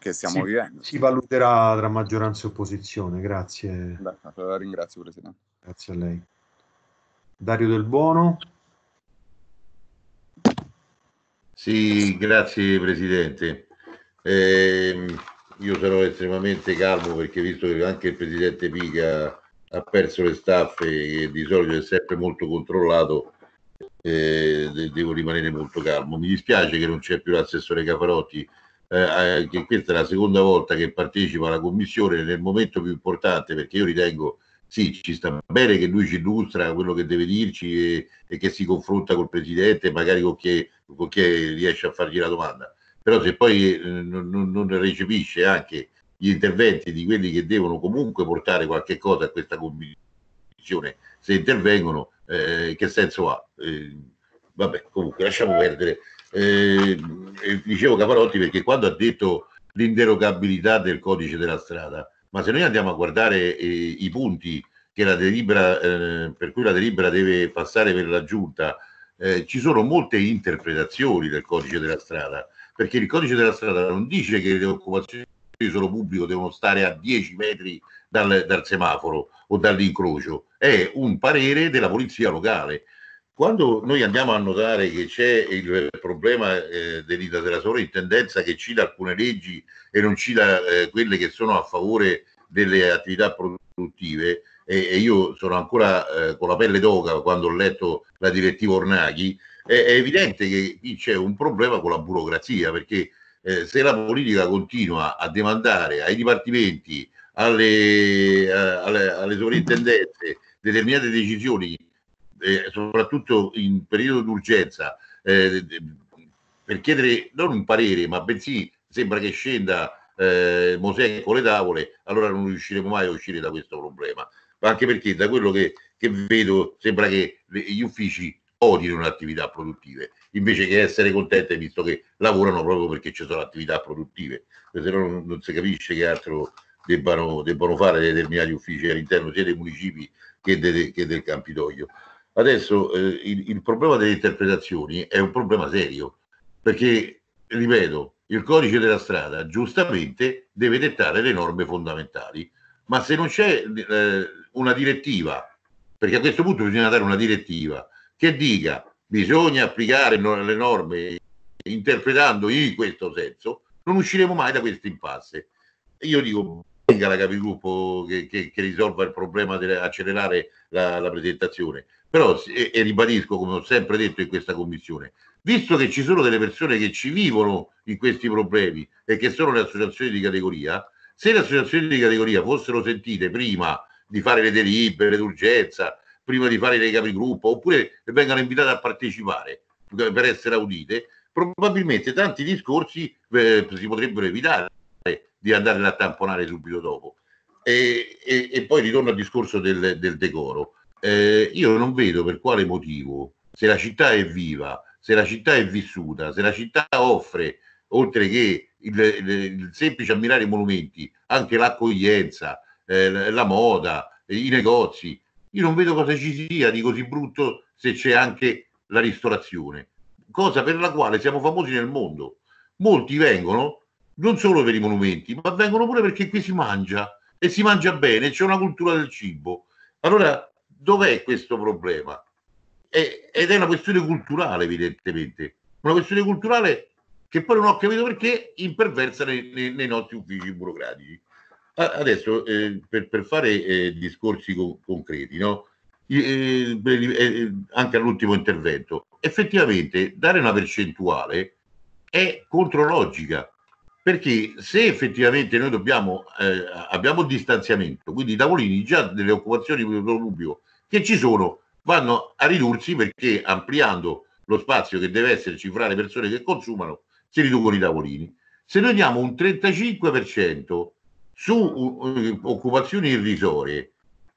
che stiamo si, vivendo. Si valuterà tra maggioranza e opposizione, grazie. La ringrazio Presidente. Grazie a lei. Dario Del Buono. Sì, grazie Presidente. Eh, io sarò estremamente calmo perché visto che anche il Presidente Pica ha perso le staffe che di solito è sempre molto controllato, eh, devo rimanere molto calmo. Mi dispiace che non c'è più l'assessore Cafarotti eh, eh, che questa è la seconda volta che partecipa alla commissione nel momento più importante perché io ritengo sì, ci sta bene che lui ci illustra quello che deve dirci e, e che si confronta col presidente, magari con chi, con chi, riesce a fargli la domanda. Però se poi eh, non, non, recepisce anche gli interventi di quelli che devono comunque portare qualche cosa a questa commissione, se intervengono, eh, che senso ha? Eh, vabbè, comunque lasciamo perdere. Eh, dicevo Caparotti perché quando ha detto l'inderogabilità del codice della strada, ma se noi andiamo a guardare eh, i punti delibera, eh, per cui la delibera deve passare per la giunta, eh, ci sono molte interpretazioni del codice della strada, perché il codice della strada non dice che le occupazioni di solo pubblico devono stare a 10 metri dal, dal semaforo o dall'incrocio, è un parere della polizia locale quando noi andiamo a notare che c'è il problema eh, dell'ITA della sovrintendenza che cita alcune leggi e non cita eh, quelle che sono a favore delle attività produttive, e, e io sono ancora eh, con la pelle d'oca quando ho letto la direttiva Ornaghi, è, è evidente che qui c'è un problema con la burocrazia, perché eh, se la politica continua a demandare ai dipartimenti, alle, alle, alle sovrintendenze determinate decisioni eh, soprattutto in periodo d'urgenza, eh, per chiedere non un parere, ma bensì sembra che scenda eh, Mosè con le tavole, allora non riusciremo mai a uscire da questo problema. Anche perché da quello che, che vedo sembra che gli uffici odino le attività produttive invece che essere contenti visto che lavorano proprio perché ci sono attività produttive se no non, non si capisce che altro debbano, debbano fare determinati uffici all'interno sia dei municipi che, de, che del Campidoglio Adesso eh, il, il, problema delle interpretazioni è un problema serio, perché, ripeto, il codice della strada giustamente deve dettare le norme fondamentali, ma se non c'è eh, una direttiva, perché a questo punto bisogna dare una direttiva che dica bisogna applicare le norme interpretando in questo senso, non usciremo mai da questo impasse. Io dico, venga la capigruppo che, che, che risolva il problema di accelerare la, la presentazione però, e, e ribadisco, come ho sempre detto in questa commissione, visto che ci sono delle persone che ci vivono in questi problemi e che sono le associazioni di categoria, se le associazioni di categoria fossero sentite prima di fare le delibere d'urgenza, prima di fare dei capigruppo, oppure vengano invitate a partecipare per essere audite, probabilmente tanti discorsi eh, si potrebbero evitare di andare a tamponare subito dopo. E, e, e poi ritorno al discorso del, del decoro eh, io non vedo per quale motivo, se la città è viva, se la città è vissuta, se la città offre, oltre che il, il, il semplice ammirare i monumenti, anche l'accoglienza, eh, la moda, i negozi, io non vedo cosa ci sia di così brutto se c'è anche la ristorazione, cosa per la quale siamo famosi nel mondo. Molti vengono non solo per i monumenti, ma vengono pure perché qui si mangia e si mangia bene, c'è una cultura del cibo. Allora dov'è questo problema? È, ed è una questione culturale, evidentemente, una questione culturale che poi non ho capito perché imperversa nei, nei, nei nostri uffici burocratici. Adesso, eh, per, per, fare eh, discorsi co- concreti, no? eh, eh, anche all'ultimo intervento, effettivamente dare una percentuale è contrologica perché se effettivamente noi dobbiamo eh, abbiamo distanziamento, quindi i tavolini già delle occupazioni pubblico che ci sono vanno a ridursi perché ampliando lo spazio che deve esserci fra le persone che consumano si riducono i tavolini. Se noi diamo un 35% su uh, occupazioni irrisorie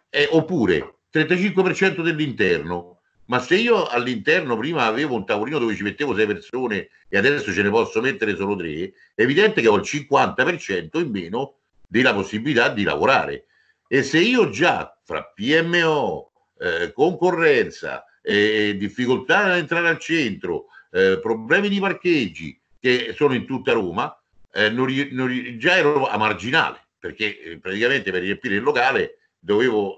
eh, oppure 35% dell'interno, ma se io all'interno prima avevo un tavolino dove ci mettevo sei persone e adesso ce ne posso mettere solo tre, è evidente che ho il 50% in meno della possibilità di lavorare. E se io già fra PMO, eh, concorrenza, eh, difficoltà ad entrare al centro, eh, problemi di parcheggi che sono in tutta Roma, eh, non, non, già ero a marginale, perché eh, praticamente per riempire il locale dovevo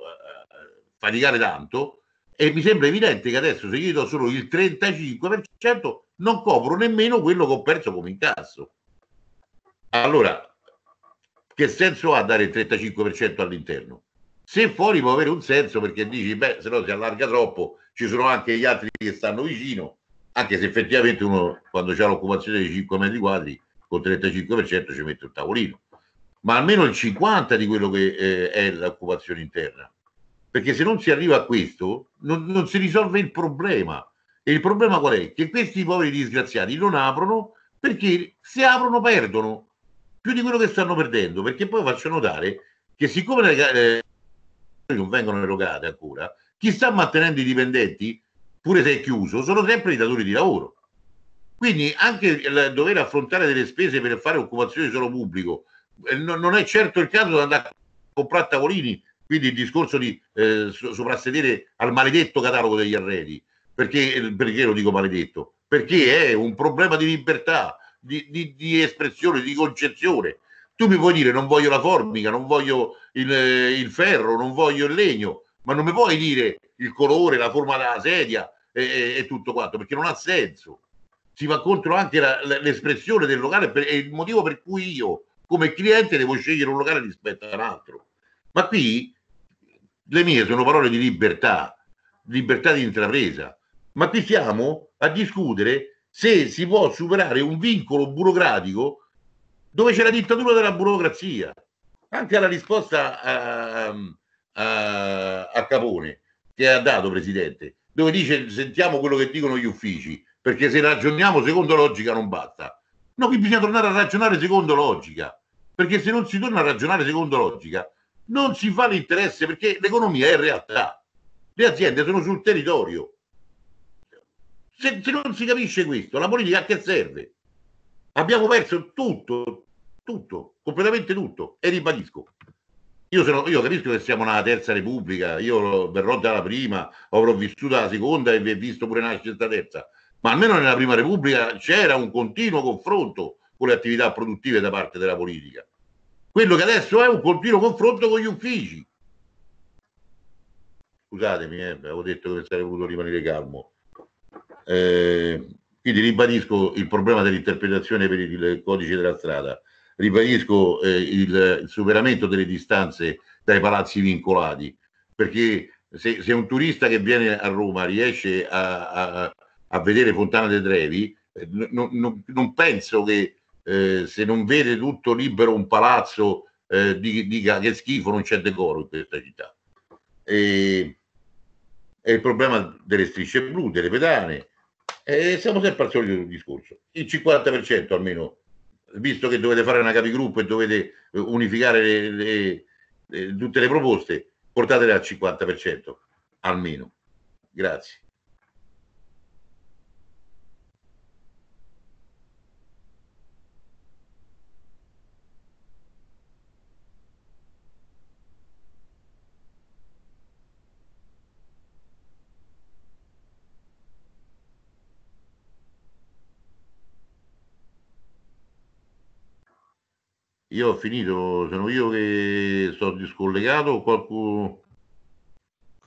faticare tanto e mi sembra evidente che adesso se io do solo il 35% non copro nemmeno quello che ho perso come incasso. Allora, che senso ha dare il 35% all'interno? Se fuori può avere un senso perché dici, beh, se no si allarga troppo, ci sono anche gli altri che stanno vicino, anche se effettivamente uno quando c'è l'occupazione di 5 metri quadri con 35% ci mette un tavolino, ma almeno il 50% di quello che eh, è l'occupazione interna. Perché se non si arriva a questo, non, non si risolve il problema. E il problema qual è? Che questi poveri disgraziati non aprono perché se aprono perdono più di quello che stanno perdendo. Perché poi faccio notare che siccome le, eh, non vengono erogate ancora, chi sta mantenendo i dipendenti, pure se è chiuso, sono sempre i datori di lavoro. Quindi anche il dover affrontare delle spese per fare occupazione solo pubblico eh, non è certo il caso di andare a comprare tavolini, quindi il discorso di eh, soprassedere al maledetto catalogo degli arredi. Perché, perché lo dico maledetto? Perché è un problema di libertà, di, di, di espressione, di concezione. Tu mi puoi dire non voglio la formica, non voglio il, il ferro, non voglio il legno, ma non mi puoi dire il colore, la forma della sedia e, e, e tutto quanto, perché non ha senso. Si va contro anche la, l'espressione del locale per, è il motivo per cui io, come cliente, devo scegliere un locale rispetto a un altro. Ma qui le mie sono parole di libertà, libertà di intrapresa. Ma qui siamo a discutere se si può superare un vincolo burocratico dove c'è la dittatura della burocrazia. Anche la risposta a, a, a Capone che ha dato, Presidente, dove dice sentiamo quello che dicono gli uffici, perché se ragioniamo secondo logica non basta. No, qui bisogna tornare a ragionare secondo logica, perché se non si torna a ragionare secondo logica non si fa l'interesse, perché l'economia è realtà. Le aziende sono sul territorio. Se, se non si capisce questo, la politica a che serve? Abbiamo perso tutto, tutto, completamente tutto. E ribadisco, io, sono, io, capisco che siamo nella terza repubblica, io verrò dalla prima, avrò vissuto la seconda e vi ho visto pure nascere questa terza, ma almeno nella prima repubblica c'era un continuo confronto con le attività produttive da parte della politica. Quello che adesso è un continuo confronto con gli uffici. Scusatemi, eh, avevo detto che sarei voluto rimanere calmo. Eh, quindi ribadisco il problema dell'interpretazione per il codice della strada ribadisco eh, il, il, superamento delle distanze dai palazzi vincolati, perché se, se, un turista che viene a Roma riesce a, a, a vedere Fontana dei Trevi, eh, non, non, non, penso che eh, se non vede tutto libero un palazzo eh, dica che schifo, non c'è decoro in questa città. E, è il problema delle strisce blu, delle pedane. E siamo sempre al solito discorso. Il 50% almeno visto che dovete fare una capigruppo e dovete eh, unificare le, le, le, tutte le proposte, portatele al 50% almeno. Grazie. Io ho finito, sono io che sto discollegato o qualcuno...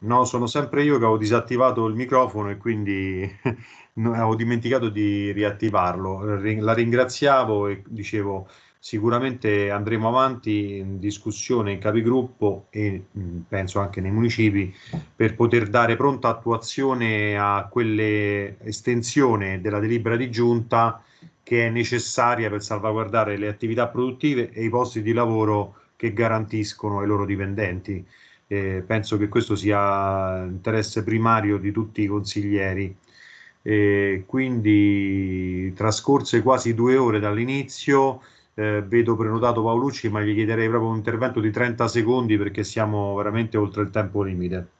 No, sono sempre io che ho disattivato il microfono e quindi [laughs] ho dimenticato di riattivarlo. La ringraziavo e dicevo sicuramente andremo avanti in discussione in capigruppo e mh, penso anche nei municipi per poter dare pronta attuazione a quelle estensione della delibera di giunta che è necessaria per salvaguardare le attività produttive e i posti di lavoro che garantiscono ai loro dipendenti. Eh, penso che questo sia interesse primario di tutti i consiglieri. Eh, quindi trascorse quasi due ore dall'inizio, eh, vedo prenotato Paolucci, ma gli chiederei proprio un intervento di 30 secondi perché siamo veramente oltre il tempo limite.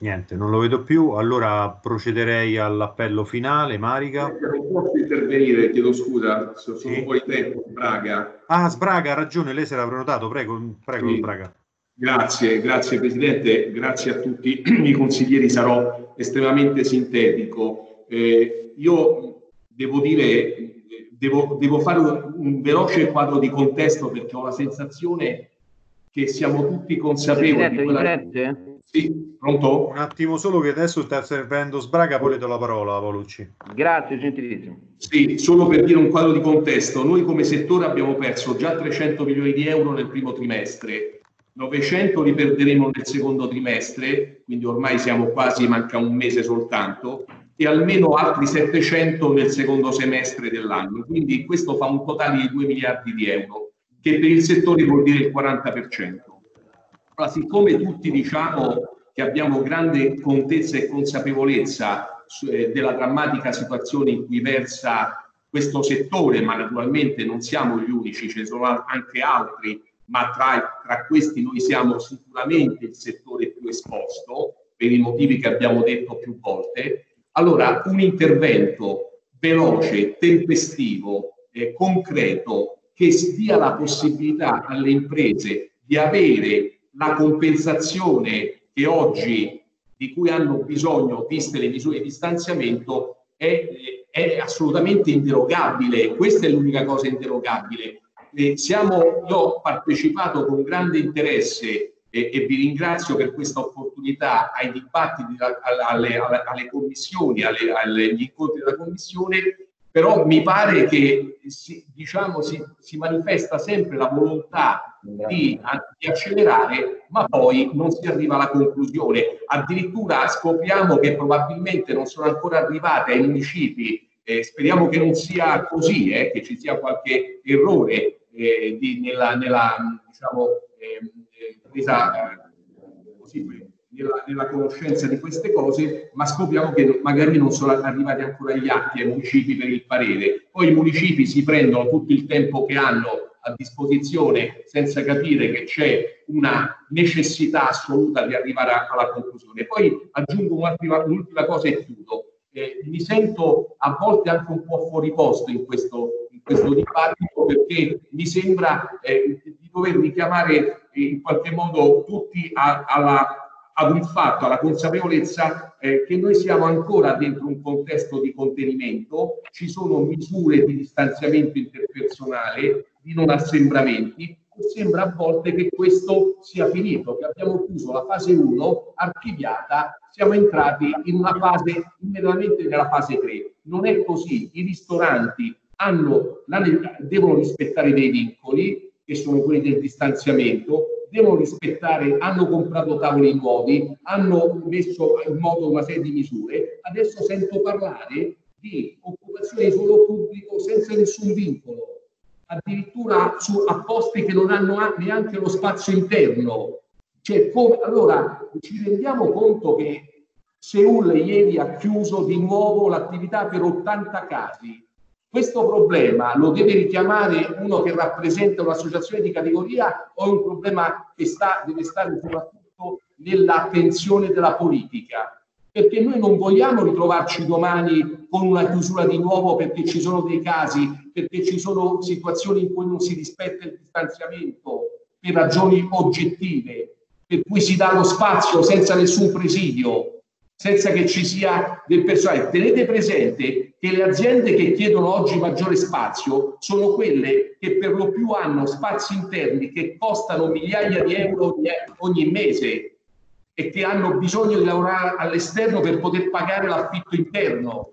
Niente, non lo vedo più, allora procederei all'appello finale. Marica. Non posso intervenire, chiedo scusa, sono sì. fuori tempo, Braga. Ah, Sbraga, ha ragione, lei si era prenotato, prego, prego sì. Braga. Grazie, grazie Presidente, grazie a tutti [clears throat] i consiglieri, sarò estremamente sintetico. Eh, io devo dire, devo, devo fare un, un veloce quadro di contesto perché ho la sensazione che siamo tutti consapevoli Presidente, di quella... Sì, pronto? Un attimo solo che adesso sta servendo Sbraga, poi le do la parola, Paolucci. Grazie, gentilissimo. Sì, solo per dire un quadro di contesto, noi come settore abbiamo perso già 300 milioni di euro nel primo trimestre, 900 li perderemo nel secondo trimestre, quindi ormai siamo quasi, manca un mese soltanto, e almeno altri 700 nel secondo semestre dell'anno. Quindi questo fa un totale di 2 miliardi di euro, che per il settore vuol dire il 40%. Allora, siccome tutti diciamo che abbiamo grande contezza e consapevolezza eh, della drammatica situazione in cui versa questo settore, ma naturalmente non siamo gli unici, ce ne sono anche altri, ma tra, tra questi noi siamo sicuramente il settore più esposto per i motivi che abbiamo detto più volte. Allora, un intervento veloce, tempestivo, eh, concreto, che dia la possibilità alle imprese di avere la compensazione che oggi di cui hanno bisogno, viste le misure di distanziamento, è, è assolutamente inderogabile. Questa è l'unica cosa inderogabile. Eh, siamo, io ho partecipato con grande interesse e, e vi ringrazio per questa opportunità ai dibattiti, alle, alle, alle commissioni, alle, agli incontri della commissione però mi pare che si, diciamo, si, si manifesta sempre la volontà di, di, accelerare, ma poi non si arriva alla conclusione. Addirittura scopriamo che probabilmente non sono ancora arrivate ai municipi, eh, speriamo che non sia così, eh, che ci sia qualche errore eh, di, nella, nella diciamo, ehm, eh, presa eh, così, nella, nella, conoscenza di queste cose, ma scopriamo che magari non sono arrivati ancora gli atti ai municipi per il parere. Poi i municipi si prendono tutto il tempo che hanno a disposizione senza capire che c'è una necessità assoluta di arrivare a, alla conclusione. Poi aggiungo un'ultima, cosa e chiudo. Eh, mi sento a volte anche un po' fuori posto in questo, in questo dibattito perché mi sembra eh, di dover richiamare in qualche modo tutti a, alla ad un fatto, alla consapevolezza eh, che noi siamo ancora dentro un contesto di contenimento, ci sono misure di distanziamento interpersonale, di non assembramenti, e sembra a volte che questo sia finito, che abbiamo chiuso la fase 1, archiviata, siamo entrati in una fase, immediatamente nella fase 3. Non è così, i ristoranti hanno, devono rispettare dei vincoli, che sono quelli del distanziamento, devono rispettare, hanno comprato tavoli nuovi, hanno messo in moto una serie di misure. Adesso sento parlare di occupazione di suolo pubblico senza nessun vincolo, addirittura su, a posti che non hanno neanche lo spazio interno. Cioè, come, allora ci rendiamo conto che Seul ieri ha chiuso di nuovo l'attività per 80 casi questo problema lo deve richiamare uno che rappresenta un'associazione di categoria o è un problema che sta, deve stare soprattutto nell'attenzione della politica? Perché noi non vogliamo ritrovarci domani con una chiusura di nuovo perché ci sono dei casi, perché ci sono situazioni in cui non si rispetta il distanziamento per ragioni oggettive, per cui si dà lo spazio senza nessun presidio, senza che ci sia del personale. Tenete presente che le aziende che chiedono oggi maggiore spazio sono quelle che per lo più hanno spazi interni che costano migliaia di euro ogni, mese e che hanno bisogno di lavorare all'esterno per poter pagare l'affitto interno.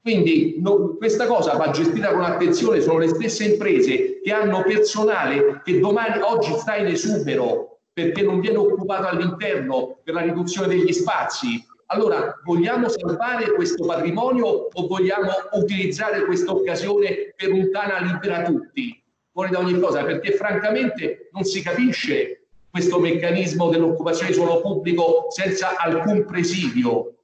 Quindi no, questa cosa va gestita con attenzione, sono le stesse imprese che hanno personale che domani, oggi sta in esubero perché non viene occupato all'interno per la riduzione degli spazi. Allora, vogliamo salvare questo patrimonio o vogliamo utilizzare questa occasione per un tana libera tutti? Fuori da ogni cosa, perché francamente non si capisce questo meccanismo dell'occupazione di suolo pubblico senza alcun presidio.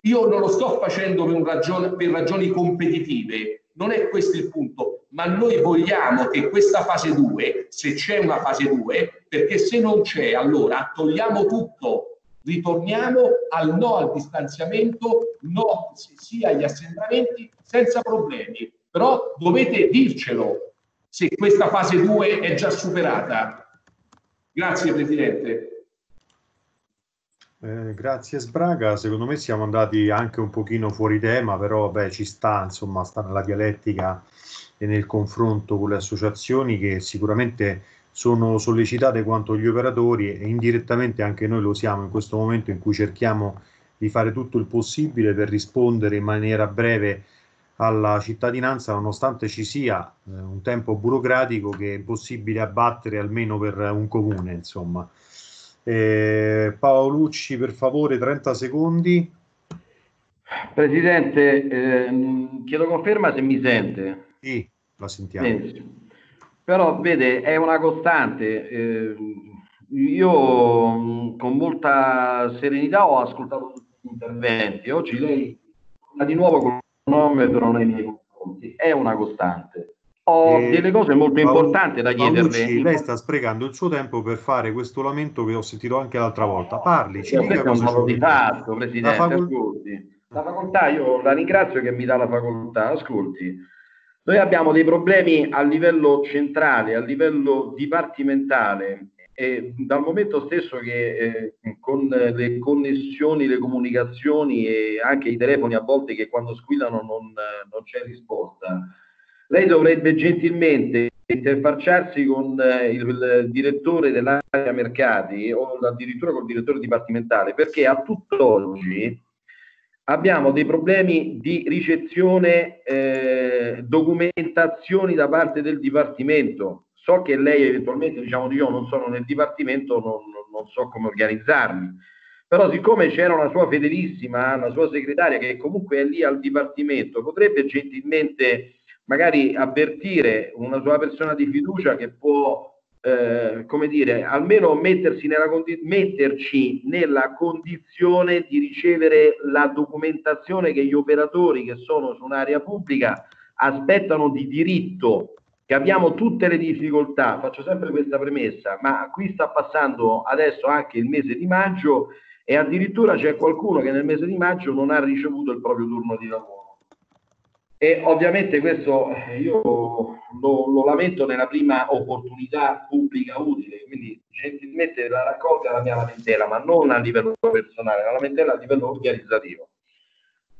Io non lo sto facendo per, ragione, per ragioni competitive, non è questo il punto, ma noi vogliamo che questa fase 2, se c'è una fase 2, perché se non c'è, allora togliamo tutto, ritorniamo al no al distanziamento, no sia agli assembramenti senza problemi. Però dovete dircelo se questa fase 2 è già superata. Grazie Presidente. Eh, grazie Sbraga, secondo me siamo andati anche un pochino fuori tema, però beh, ci sta, insomma, sta nella dialettica e nel confronto con le associazioni che sicuramente sono sollecitate quanto gli operatori e indirettamente anche noi lo siamo in questo momento in cui cerchiamo di fare tutto il possibile per rispondere in maniera breve alla cittadinanza, nonostante ci sia eh, un tempo burocratico che è impossibile abbattere almeno per un comune, insomma. Eh, Paolucci, per favore, 30 secondi. Presidente, ehm, chiedo conferma se mi sente. Sì, la sentiamo. Benissimo. Però vede, è una costante. Eh, io con molta serenità ho ascoltato tutti gli interventi. Oggi lei di nuovo con un cronometro nei miei confronti. È una costante. Ho Eh, delle cose molto Paolo- importanti da chiederle. Paolucci, lei sta sprecando il suo tempo per fare questo lamento che ho sentito anche l'altra volta. Parli, ci dica cosa di fatto, Presidente, La facol- ascolti. La facoltà, io la ringrazio che mi dà la facoltà, ascolti. Noi abbiamo dei problemi a livello centrale, a livello dipartimentale e dal momento stesso che eh, con le connessioni, le comunicazioni e anche i telefoni a volte che quando squillano non, non c'è risposta, lei dovrebbe gentilmente interfacciarsi con eh, il direttore dell'area mercati o addirittura col direttore dipartimentale perché a tutt'oggi abbiamo dei problemi di ricezione eh, documentazioni da parte del dipartimento. So che lei eventualmente diciamo io non sono nel dipartimento non, non so come organizzarmi. Però siccome c'era una sua fedelissima una sua segretaria che comunque è lì al dipartimento potrebbe gentilmente magari avvertire una sua persona di fiducia che può eh, come dire, almeno mettersi nella condi- metterci nella condizione di ricevere la documentazione che gli operatori che sono su un'area pubblica aspettano di diritto, che abbiamo tutte le difficoltà, faccio sempre questa premessa, ma qui sta passando adesso anche il mese di maggio e addirittura c'è qualcuno che nel mese di maggio non ha ricevuto il proprio turno di lavoro. E ovviamente questo eh, io lo, lo lamento nella prima opportunità pubblica utile, quindi gentilmente la raccolga la mia lamentela, ma non a livello personale, la lamentela a livello organizzativo.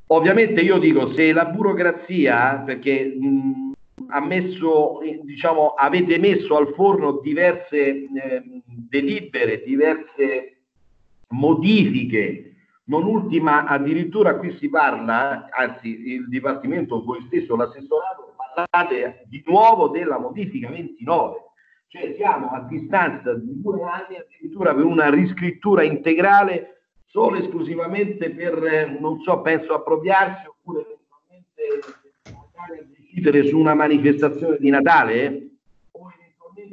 Ovviamente io dico se la burocrazia, perché mh, ha messo, diciamo, avete messo al forno diverse eh, delibere, diverse modifiche non ultima addirittura qui si parla, anzi il Dipartimento, voi stesso, l'assessorato, parlate di nuovo della modifica 29, cioè siamo a distanza di due anni addirittura per una riscrittura integrale solo esclusivamente per, non so, penso appropriarsi oppure eventualmente decidere su una manifestazione di Natale, eh?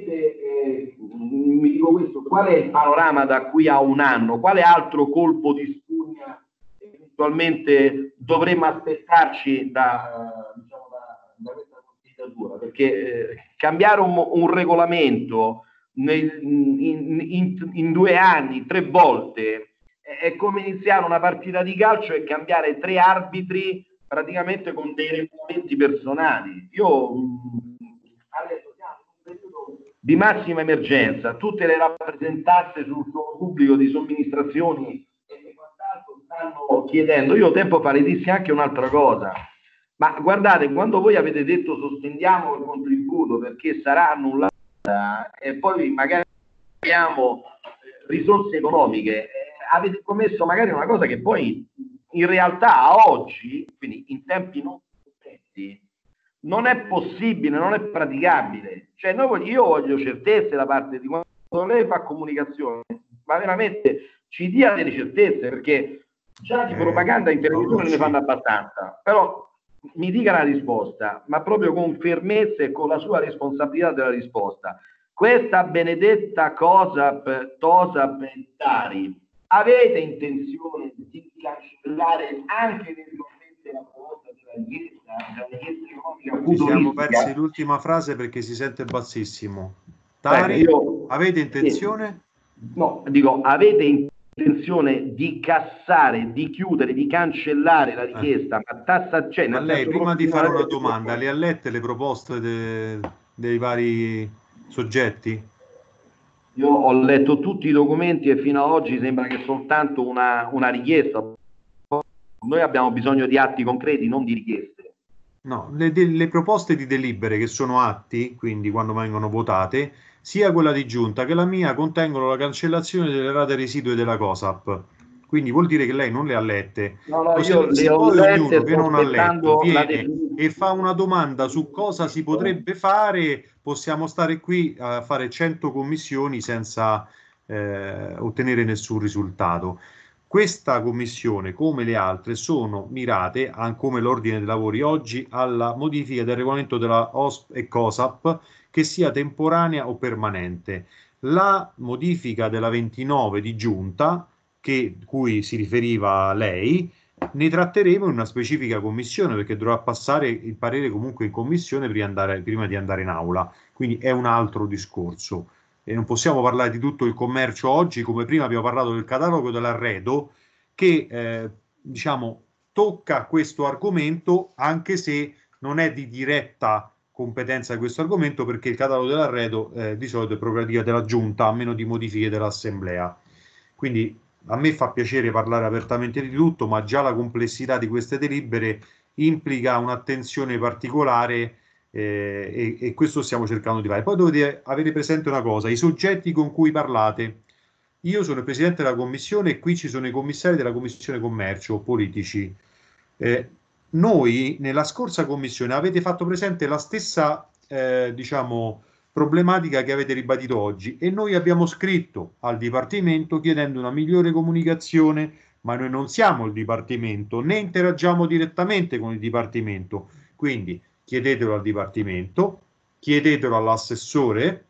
eh, mi dico questo, qual è il panorama da qui a un anno? Quale altro colpo di spugna eventualmente dovremmo aspettarci da, diciamo, da, da questa consigliatura? Perché eh, cambiare un, un regolamento nel, in, in, in due anni, tre volte, è, è come iniziare una partita di calcio e cambiare tre arbitri praticamente con dei regolamenti personali. Io mh, adesso siamo in un periodo di massima emergenza, tutte le rappresentanze sul pubblico di somministrazioni stanno chiedendo. Io tempo fa le dissi anche un'altra cosa. Ma guardate, quando voi avete detto sospendiamo il contributo perché sarà annullata e poi magari abbiamo eh, risorse economiche, eh, avete promesso magari una cosa che poi in realtà oggi, quindi in tempi non sospetti, non è possibile, non è praticabile. Cioè, noi, io voglio certezze da parte di quando lei fa comunicazione, ma veramente ci dia delle certezze, perché già di Eh, propaganda in televisione Paolucci. ne fanno abbastanza. Però mi dica la risposta, ma proprio con fermezza e con la sua responsabilità della risposta. Questa benedetta COSAP, TOSAP e Tari, avete intenzione di cancellare anche eventualmente la proposta della richiesta, della richiesta economica Ci siamo persi l'ultima frase perché si sente bassissimo. Tari, io- avete intenzione? No, dico, avete intenzione di cassare, di chiudere, di cancellare la richiesta, ma tassa, cioè, lei, prima di fare una domanda, le ha lette le proposte de- dei vari soggetti? Io ho letto tutti i documenti e fino ad oggi sembra che soltanto una, una richiesta. Noi abbiamo bisogno di atti concreti, non di richieste. No, le, le proposte di delibere che sono atti, quindi quando vengono votate, sia quella di giunta che la mia contengono la cancellazione delle rate residue della COSAP. Quindi vuol dire che lei non le ha lette. No, no, Così, io le se ho lette, ognuno che non ha letto viene e fa una domanda su cosa si potrebbe fare, possiamo stare qui a fare 100 commissioni senza eh, ottenere nessun risultato. Questa commissione, come le altre, sono mirate, come l'ordine dei lavori oggi, alla modifica del regolamento della OSP e COSAP che sia temporanea o permanente. La modifica della 29 di giunta, che, cui si riferiva lei, ne tratteremo in una specifica commissione perché dovrà passare il parere comunque in commissione prima, andare- prima di andare in aula. Quindi è un altro discorso e non possiamo parlare di tutto il commercio oggi, come prima abbiamo parlato del catalogo dell'arredo, che eh, diciamo tocca questo argomento, anche se non è di diretta competenza di questo argomento, perché il catalogo dell'arredo eh, di solito è prerogativa della giunta, a meno di modifiche dell'assemblea. Quindi a me fa piacere parlare apertamente di tutto, ma già la complessità di queste delibere implica un'attenzione particolare eh, e, e questo stiamo cercando di fare. Poi dovete avere presente una cosa, i soggetti con cui parlate. Io sono il presidente della commissione e qui ci sono i commissari della commissione commercio politici. Eh, noi nella scorsa commissione avete fatto presente la stessa, eh, diciamo, problematica che avete ribadito oggi e noi abbiamo scritto al Dipartimento chiedendo una migliore comunicazione, ma noi non siamo il Dipartimento né interagiamo direttamente con il Dipartimento. Quindi chiedetelo al Dipartimento, chiedetelo all'assessore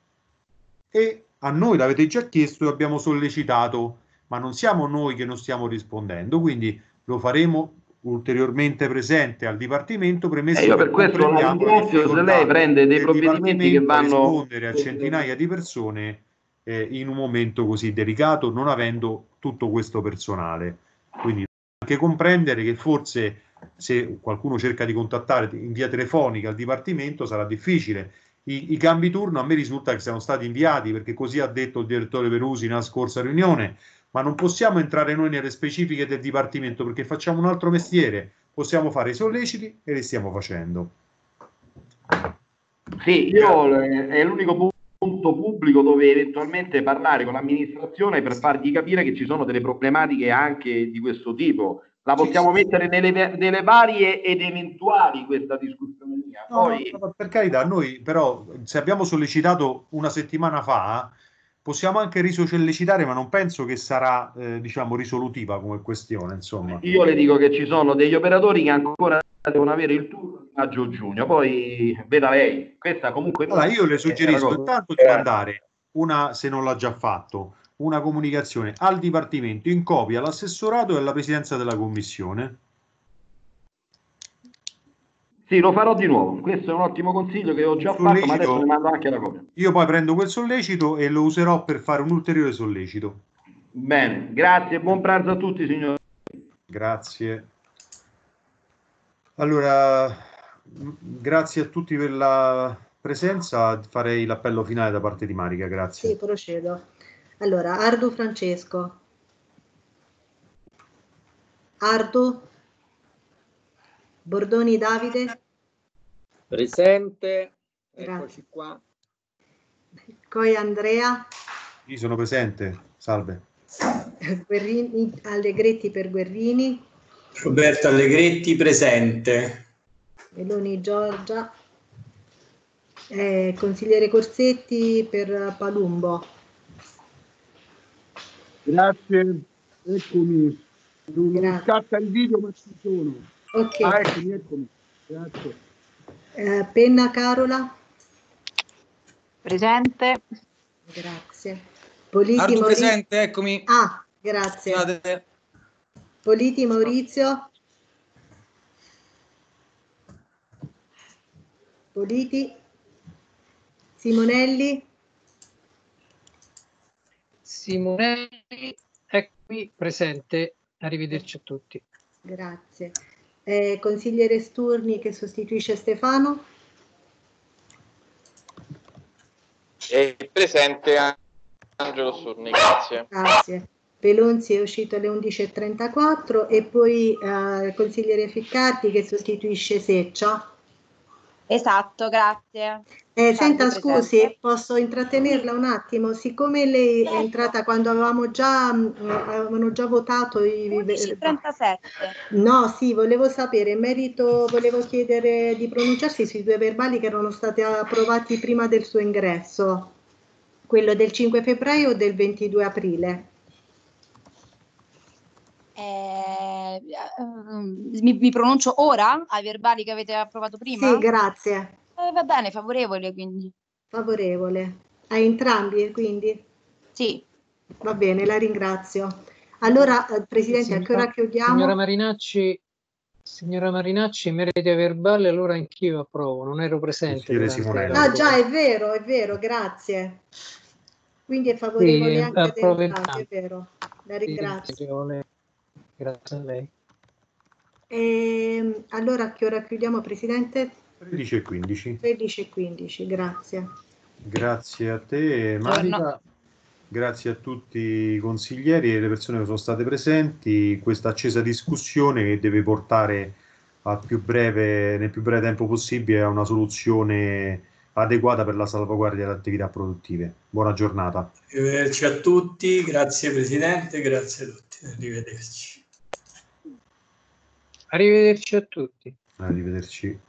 e a noi l'avete già chiesto e abbiamo sollecitato, ma non siamo noi che non stiamo rispondendo, quindi lo faremo ulteriormente presente al Dipartimento premesso E io per che questo la ringrazio se lei prende dei provvedimenti che Dipartimento a vanno... rispondere a centinaia di persone eh, in un momento così delicato, non avendo tutto questo personale. Quindi anche comprendere che forse se qualcuno cerca di contattare in via telefonica il Dipartimento sarà difficile. I, I cambi turno a me risulta che siano stati inviati perché così ha detto il direttore Perusi nella scorsa riunione, ma non possiamo entrare noi nelle specifiche del Dipartimento perché facciamo un altro mestiere, possiamo fare i solleciti e li stiamo facendo. Sì, io eh, è l'unico pu- punto pubblico dove eventualmente parlare con l'amministrazione per fargli capire che ci sono delle problematiche anche di questo tipo. La possiamo mettere nelle, nelle varie ed eventuali questa discussione mia. No, Poi, no, no, per carità, noi però se abbiamo sollecitato una settimana fa, possiamo anche risollecitare, ma non penso che sarà, eh, diciamo, risolutiva come questione, insomma. io le dico che ci sono degli operatori che ancora devono avere il turno maggio-giugno, poi veda lei, questa comunque... Allora, io le una suggerisco intanto di mandare una, se non l'ha già fatto, una comunicazione al Dipartimento in copia all'assessorato e alla Presidenza della Commissione. Sì, lo farò di nuovo. Questo è un ottimo consiglio che ho già fatto, ma sollecito- adesso ne mando anche la copia. Io poi prendo quel sollecito e lo userò per fare un ulteriore sollecito. Bene, grazie, buon pranzo a tutti signori. Grazie. Allora, grazie a tutti per la presenza. Farei l'appello finale da parte di Marica, grazie. Sì, procedo. Allora, Ardu Francesco. Ardu, Bordoni Davide, Presente, Grazie. eccoci qua. Coi Andrea, Io sono presente, salve. Guerrini, Allegretti per Guerrini, Roberto Allegretti presente. Meloni Giorgia, eh, consigliere Corsetti per Palumbo. Grazie, eccomi. Non scatta il video, ma ci sono. Ok. Ah, eccomi, eccomi. Grazie. Eh, Penna Carola, Presente. grazie. Politi Ardu Maurizio- presente, eccomi. Ah, grazie. Scusate. Politi Maurizio. Politi. Simonelli. Simonelli, eccomi, presente. Arrivederci a tutti. Grazie. Eh, consigliere Sturni che sostituisce Stefano. È presente Angelo Surni, grazie. Grazie. Pelonzi è uscito alle 11.34 e poi eh, il consigliere Ficcardi che sostituisce Seccia. Esatto, grazie. Eh, senta, scusi, posso intrattenerla un attimo? Siccome lei è entrata quando avevamo già, mh, avevano già votato i... 37. No, sì, volevo sapere, in merito, volevo chiedere di pronunciarsi sui due verbali che erano stati approvati prima del suo ingresso, quello del 5 febbraio o del 22 aprile. Eh, ehm, mi, mi pronuncio ora ai verbali che avete approvato prima? Sì, grazie. Eh, va bene, favorevole quindi. Favorevole. A entrambi, quindi? Sì. Va bene, la ringrazio. Allora, eh, Presidente, a che ora Signora- chiudiamo? Signora Marinacci, signora Marinacci, in merito ai verbali, allora anch'io approvo, non ero presente. Ah, già, è vero, è vero, grazie. Quindi è favorevole Sì, anche approvo entrambi, è vero. La ringrazio. Grazie a lei. Ehm, allora, a che ora chiudiamo, Presidente? 13 e 15. 13 e 15, grazie. Grazie a te, Marica. Grazie a tutti i consiglieri e le persone che sono state presenti. Questa accesa discussione che deve portare al più breve, nel più breve tempo possibile a una soluzione adeguata per la salvaguardia delle attività produttive. Buona giornata. Arrivederci a tutti, grazie Presidente, grazie a tutti, arrivederci. Arrivederci a tutti. Arrivederci.